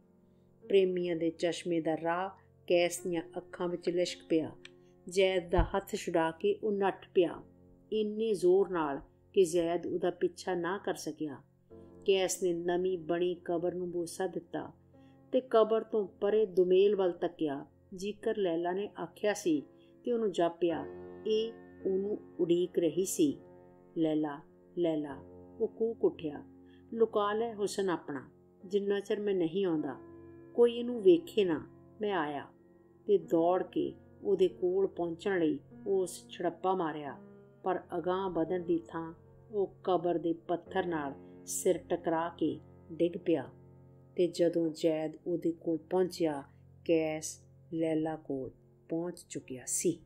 ਪ੍ਰੇਮੀਆਂ ਦੇ ਚਸ਼ਮੇ ਦਾ ਰਾਹ ਕੈਸ ਦੀਆਂ ਅੱਖਾਂ ਵਿੱਚ ਲਿਸ਼ਕ ਪਿਆ। ਜ਼ੈਦ ਦਾ ਹੱਥ ਛੁਡਾ ਕੇ ਉਹ ਨੱਠ ਪਿਆ। ਇੰਨੇ ਜ਼ੋਰ ਨਾਲ ਕਿ ਜ਼ੈਦ ਉਹਦਾ ਪਿੱਛਾ ਨਾ ਕਰ ਸਕਿਆ। ਕੈਸ ਨੇ ਨਵੀਂ ਬਣੀ ਕਬਰ ਨੂੰ ਬੋਸਾ ਦਿੱਤਾ ਤੇ ਕਬਰ ਤੋਂ ਪਰੇ ਦੁਮੇਲ ਵੱਲ ਤੱਕਿਆ। ਜੀਕਰ ਲੈਲਾ ਨੇ ਆਖਿਆ ਸੀ ਤੇ ਉਹਨੂੰ ਜਾਪਿਆ, ਇਹ ਉਹਨੂੰ ਉਡੀਕ ਰਹੀ ਸੀ। ਲੈਲਾ ਲੈਲਾ, ਉਹ ਕੂਕ ਉੱਠਿਆ। ਲੁਕਾ ਲੈ ਹੁਸਨ ਆਪਣਾ, ਜਿੰਨਾ ਚਿਰ ਮੈਂ ਨਹੀਂ ਆਉਂਦਾ ਕੋਈ ਇਹਨੂੰ ਵੇਖੇ ਨਾ, ਮੈਂ ਆਇਆ ਤੇ ਦੌੜ ਕੇ ਉਹਦੇ ਕੋਲ ਪਹੁੰਚਣ ਲਈ ਉਸ ਛੜੱਪਾ ਮਾਰਿਆ। ਪਰ ਅਗਾਹ ਵਧਣ ਦੀ ਥਾਂ ਉਹ ਕਬਰ ਦੇ ਪੱਥਰ ਨਾਲ ਸਿਰ ਟਕਰਾ ਕੇ ਡਿੱਗ ਪਿਆ ਤੇ ਜਦੋਂ ਜੈਦ ਉਹਦੇ ਕੋਲ ਪਹੁੰਚਿਆ, ਕੈਸ ਲੈਲਾ ਕੋਲ ਪਹੁੰਚ ਚੁੱਕਿਆ ਸੀ।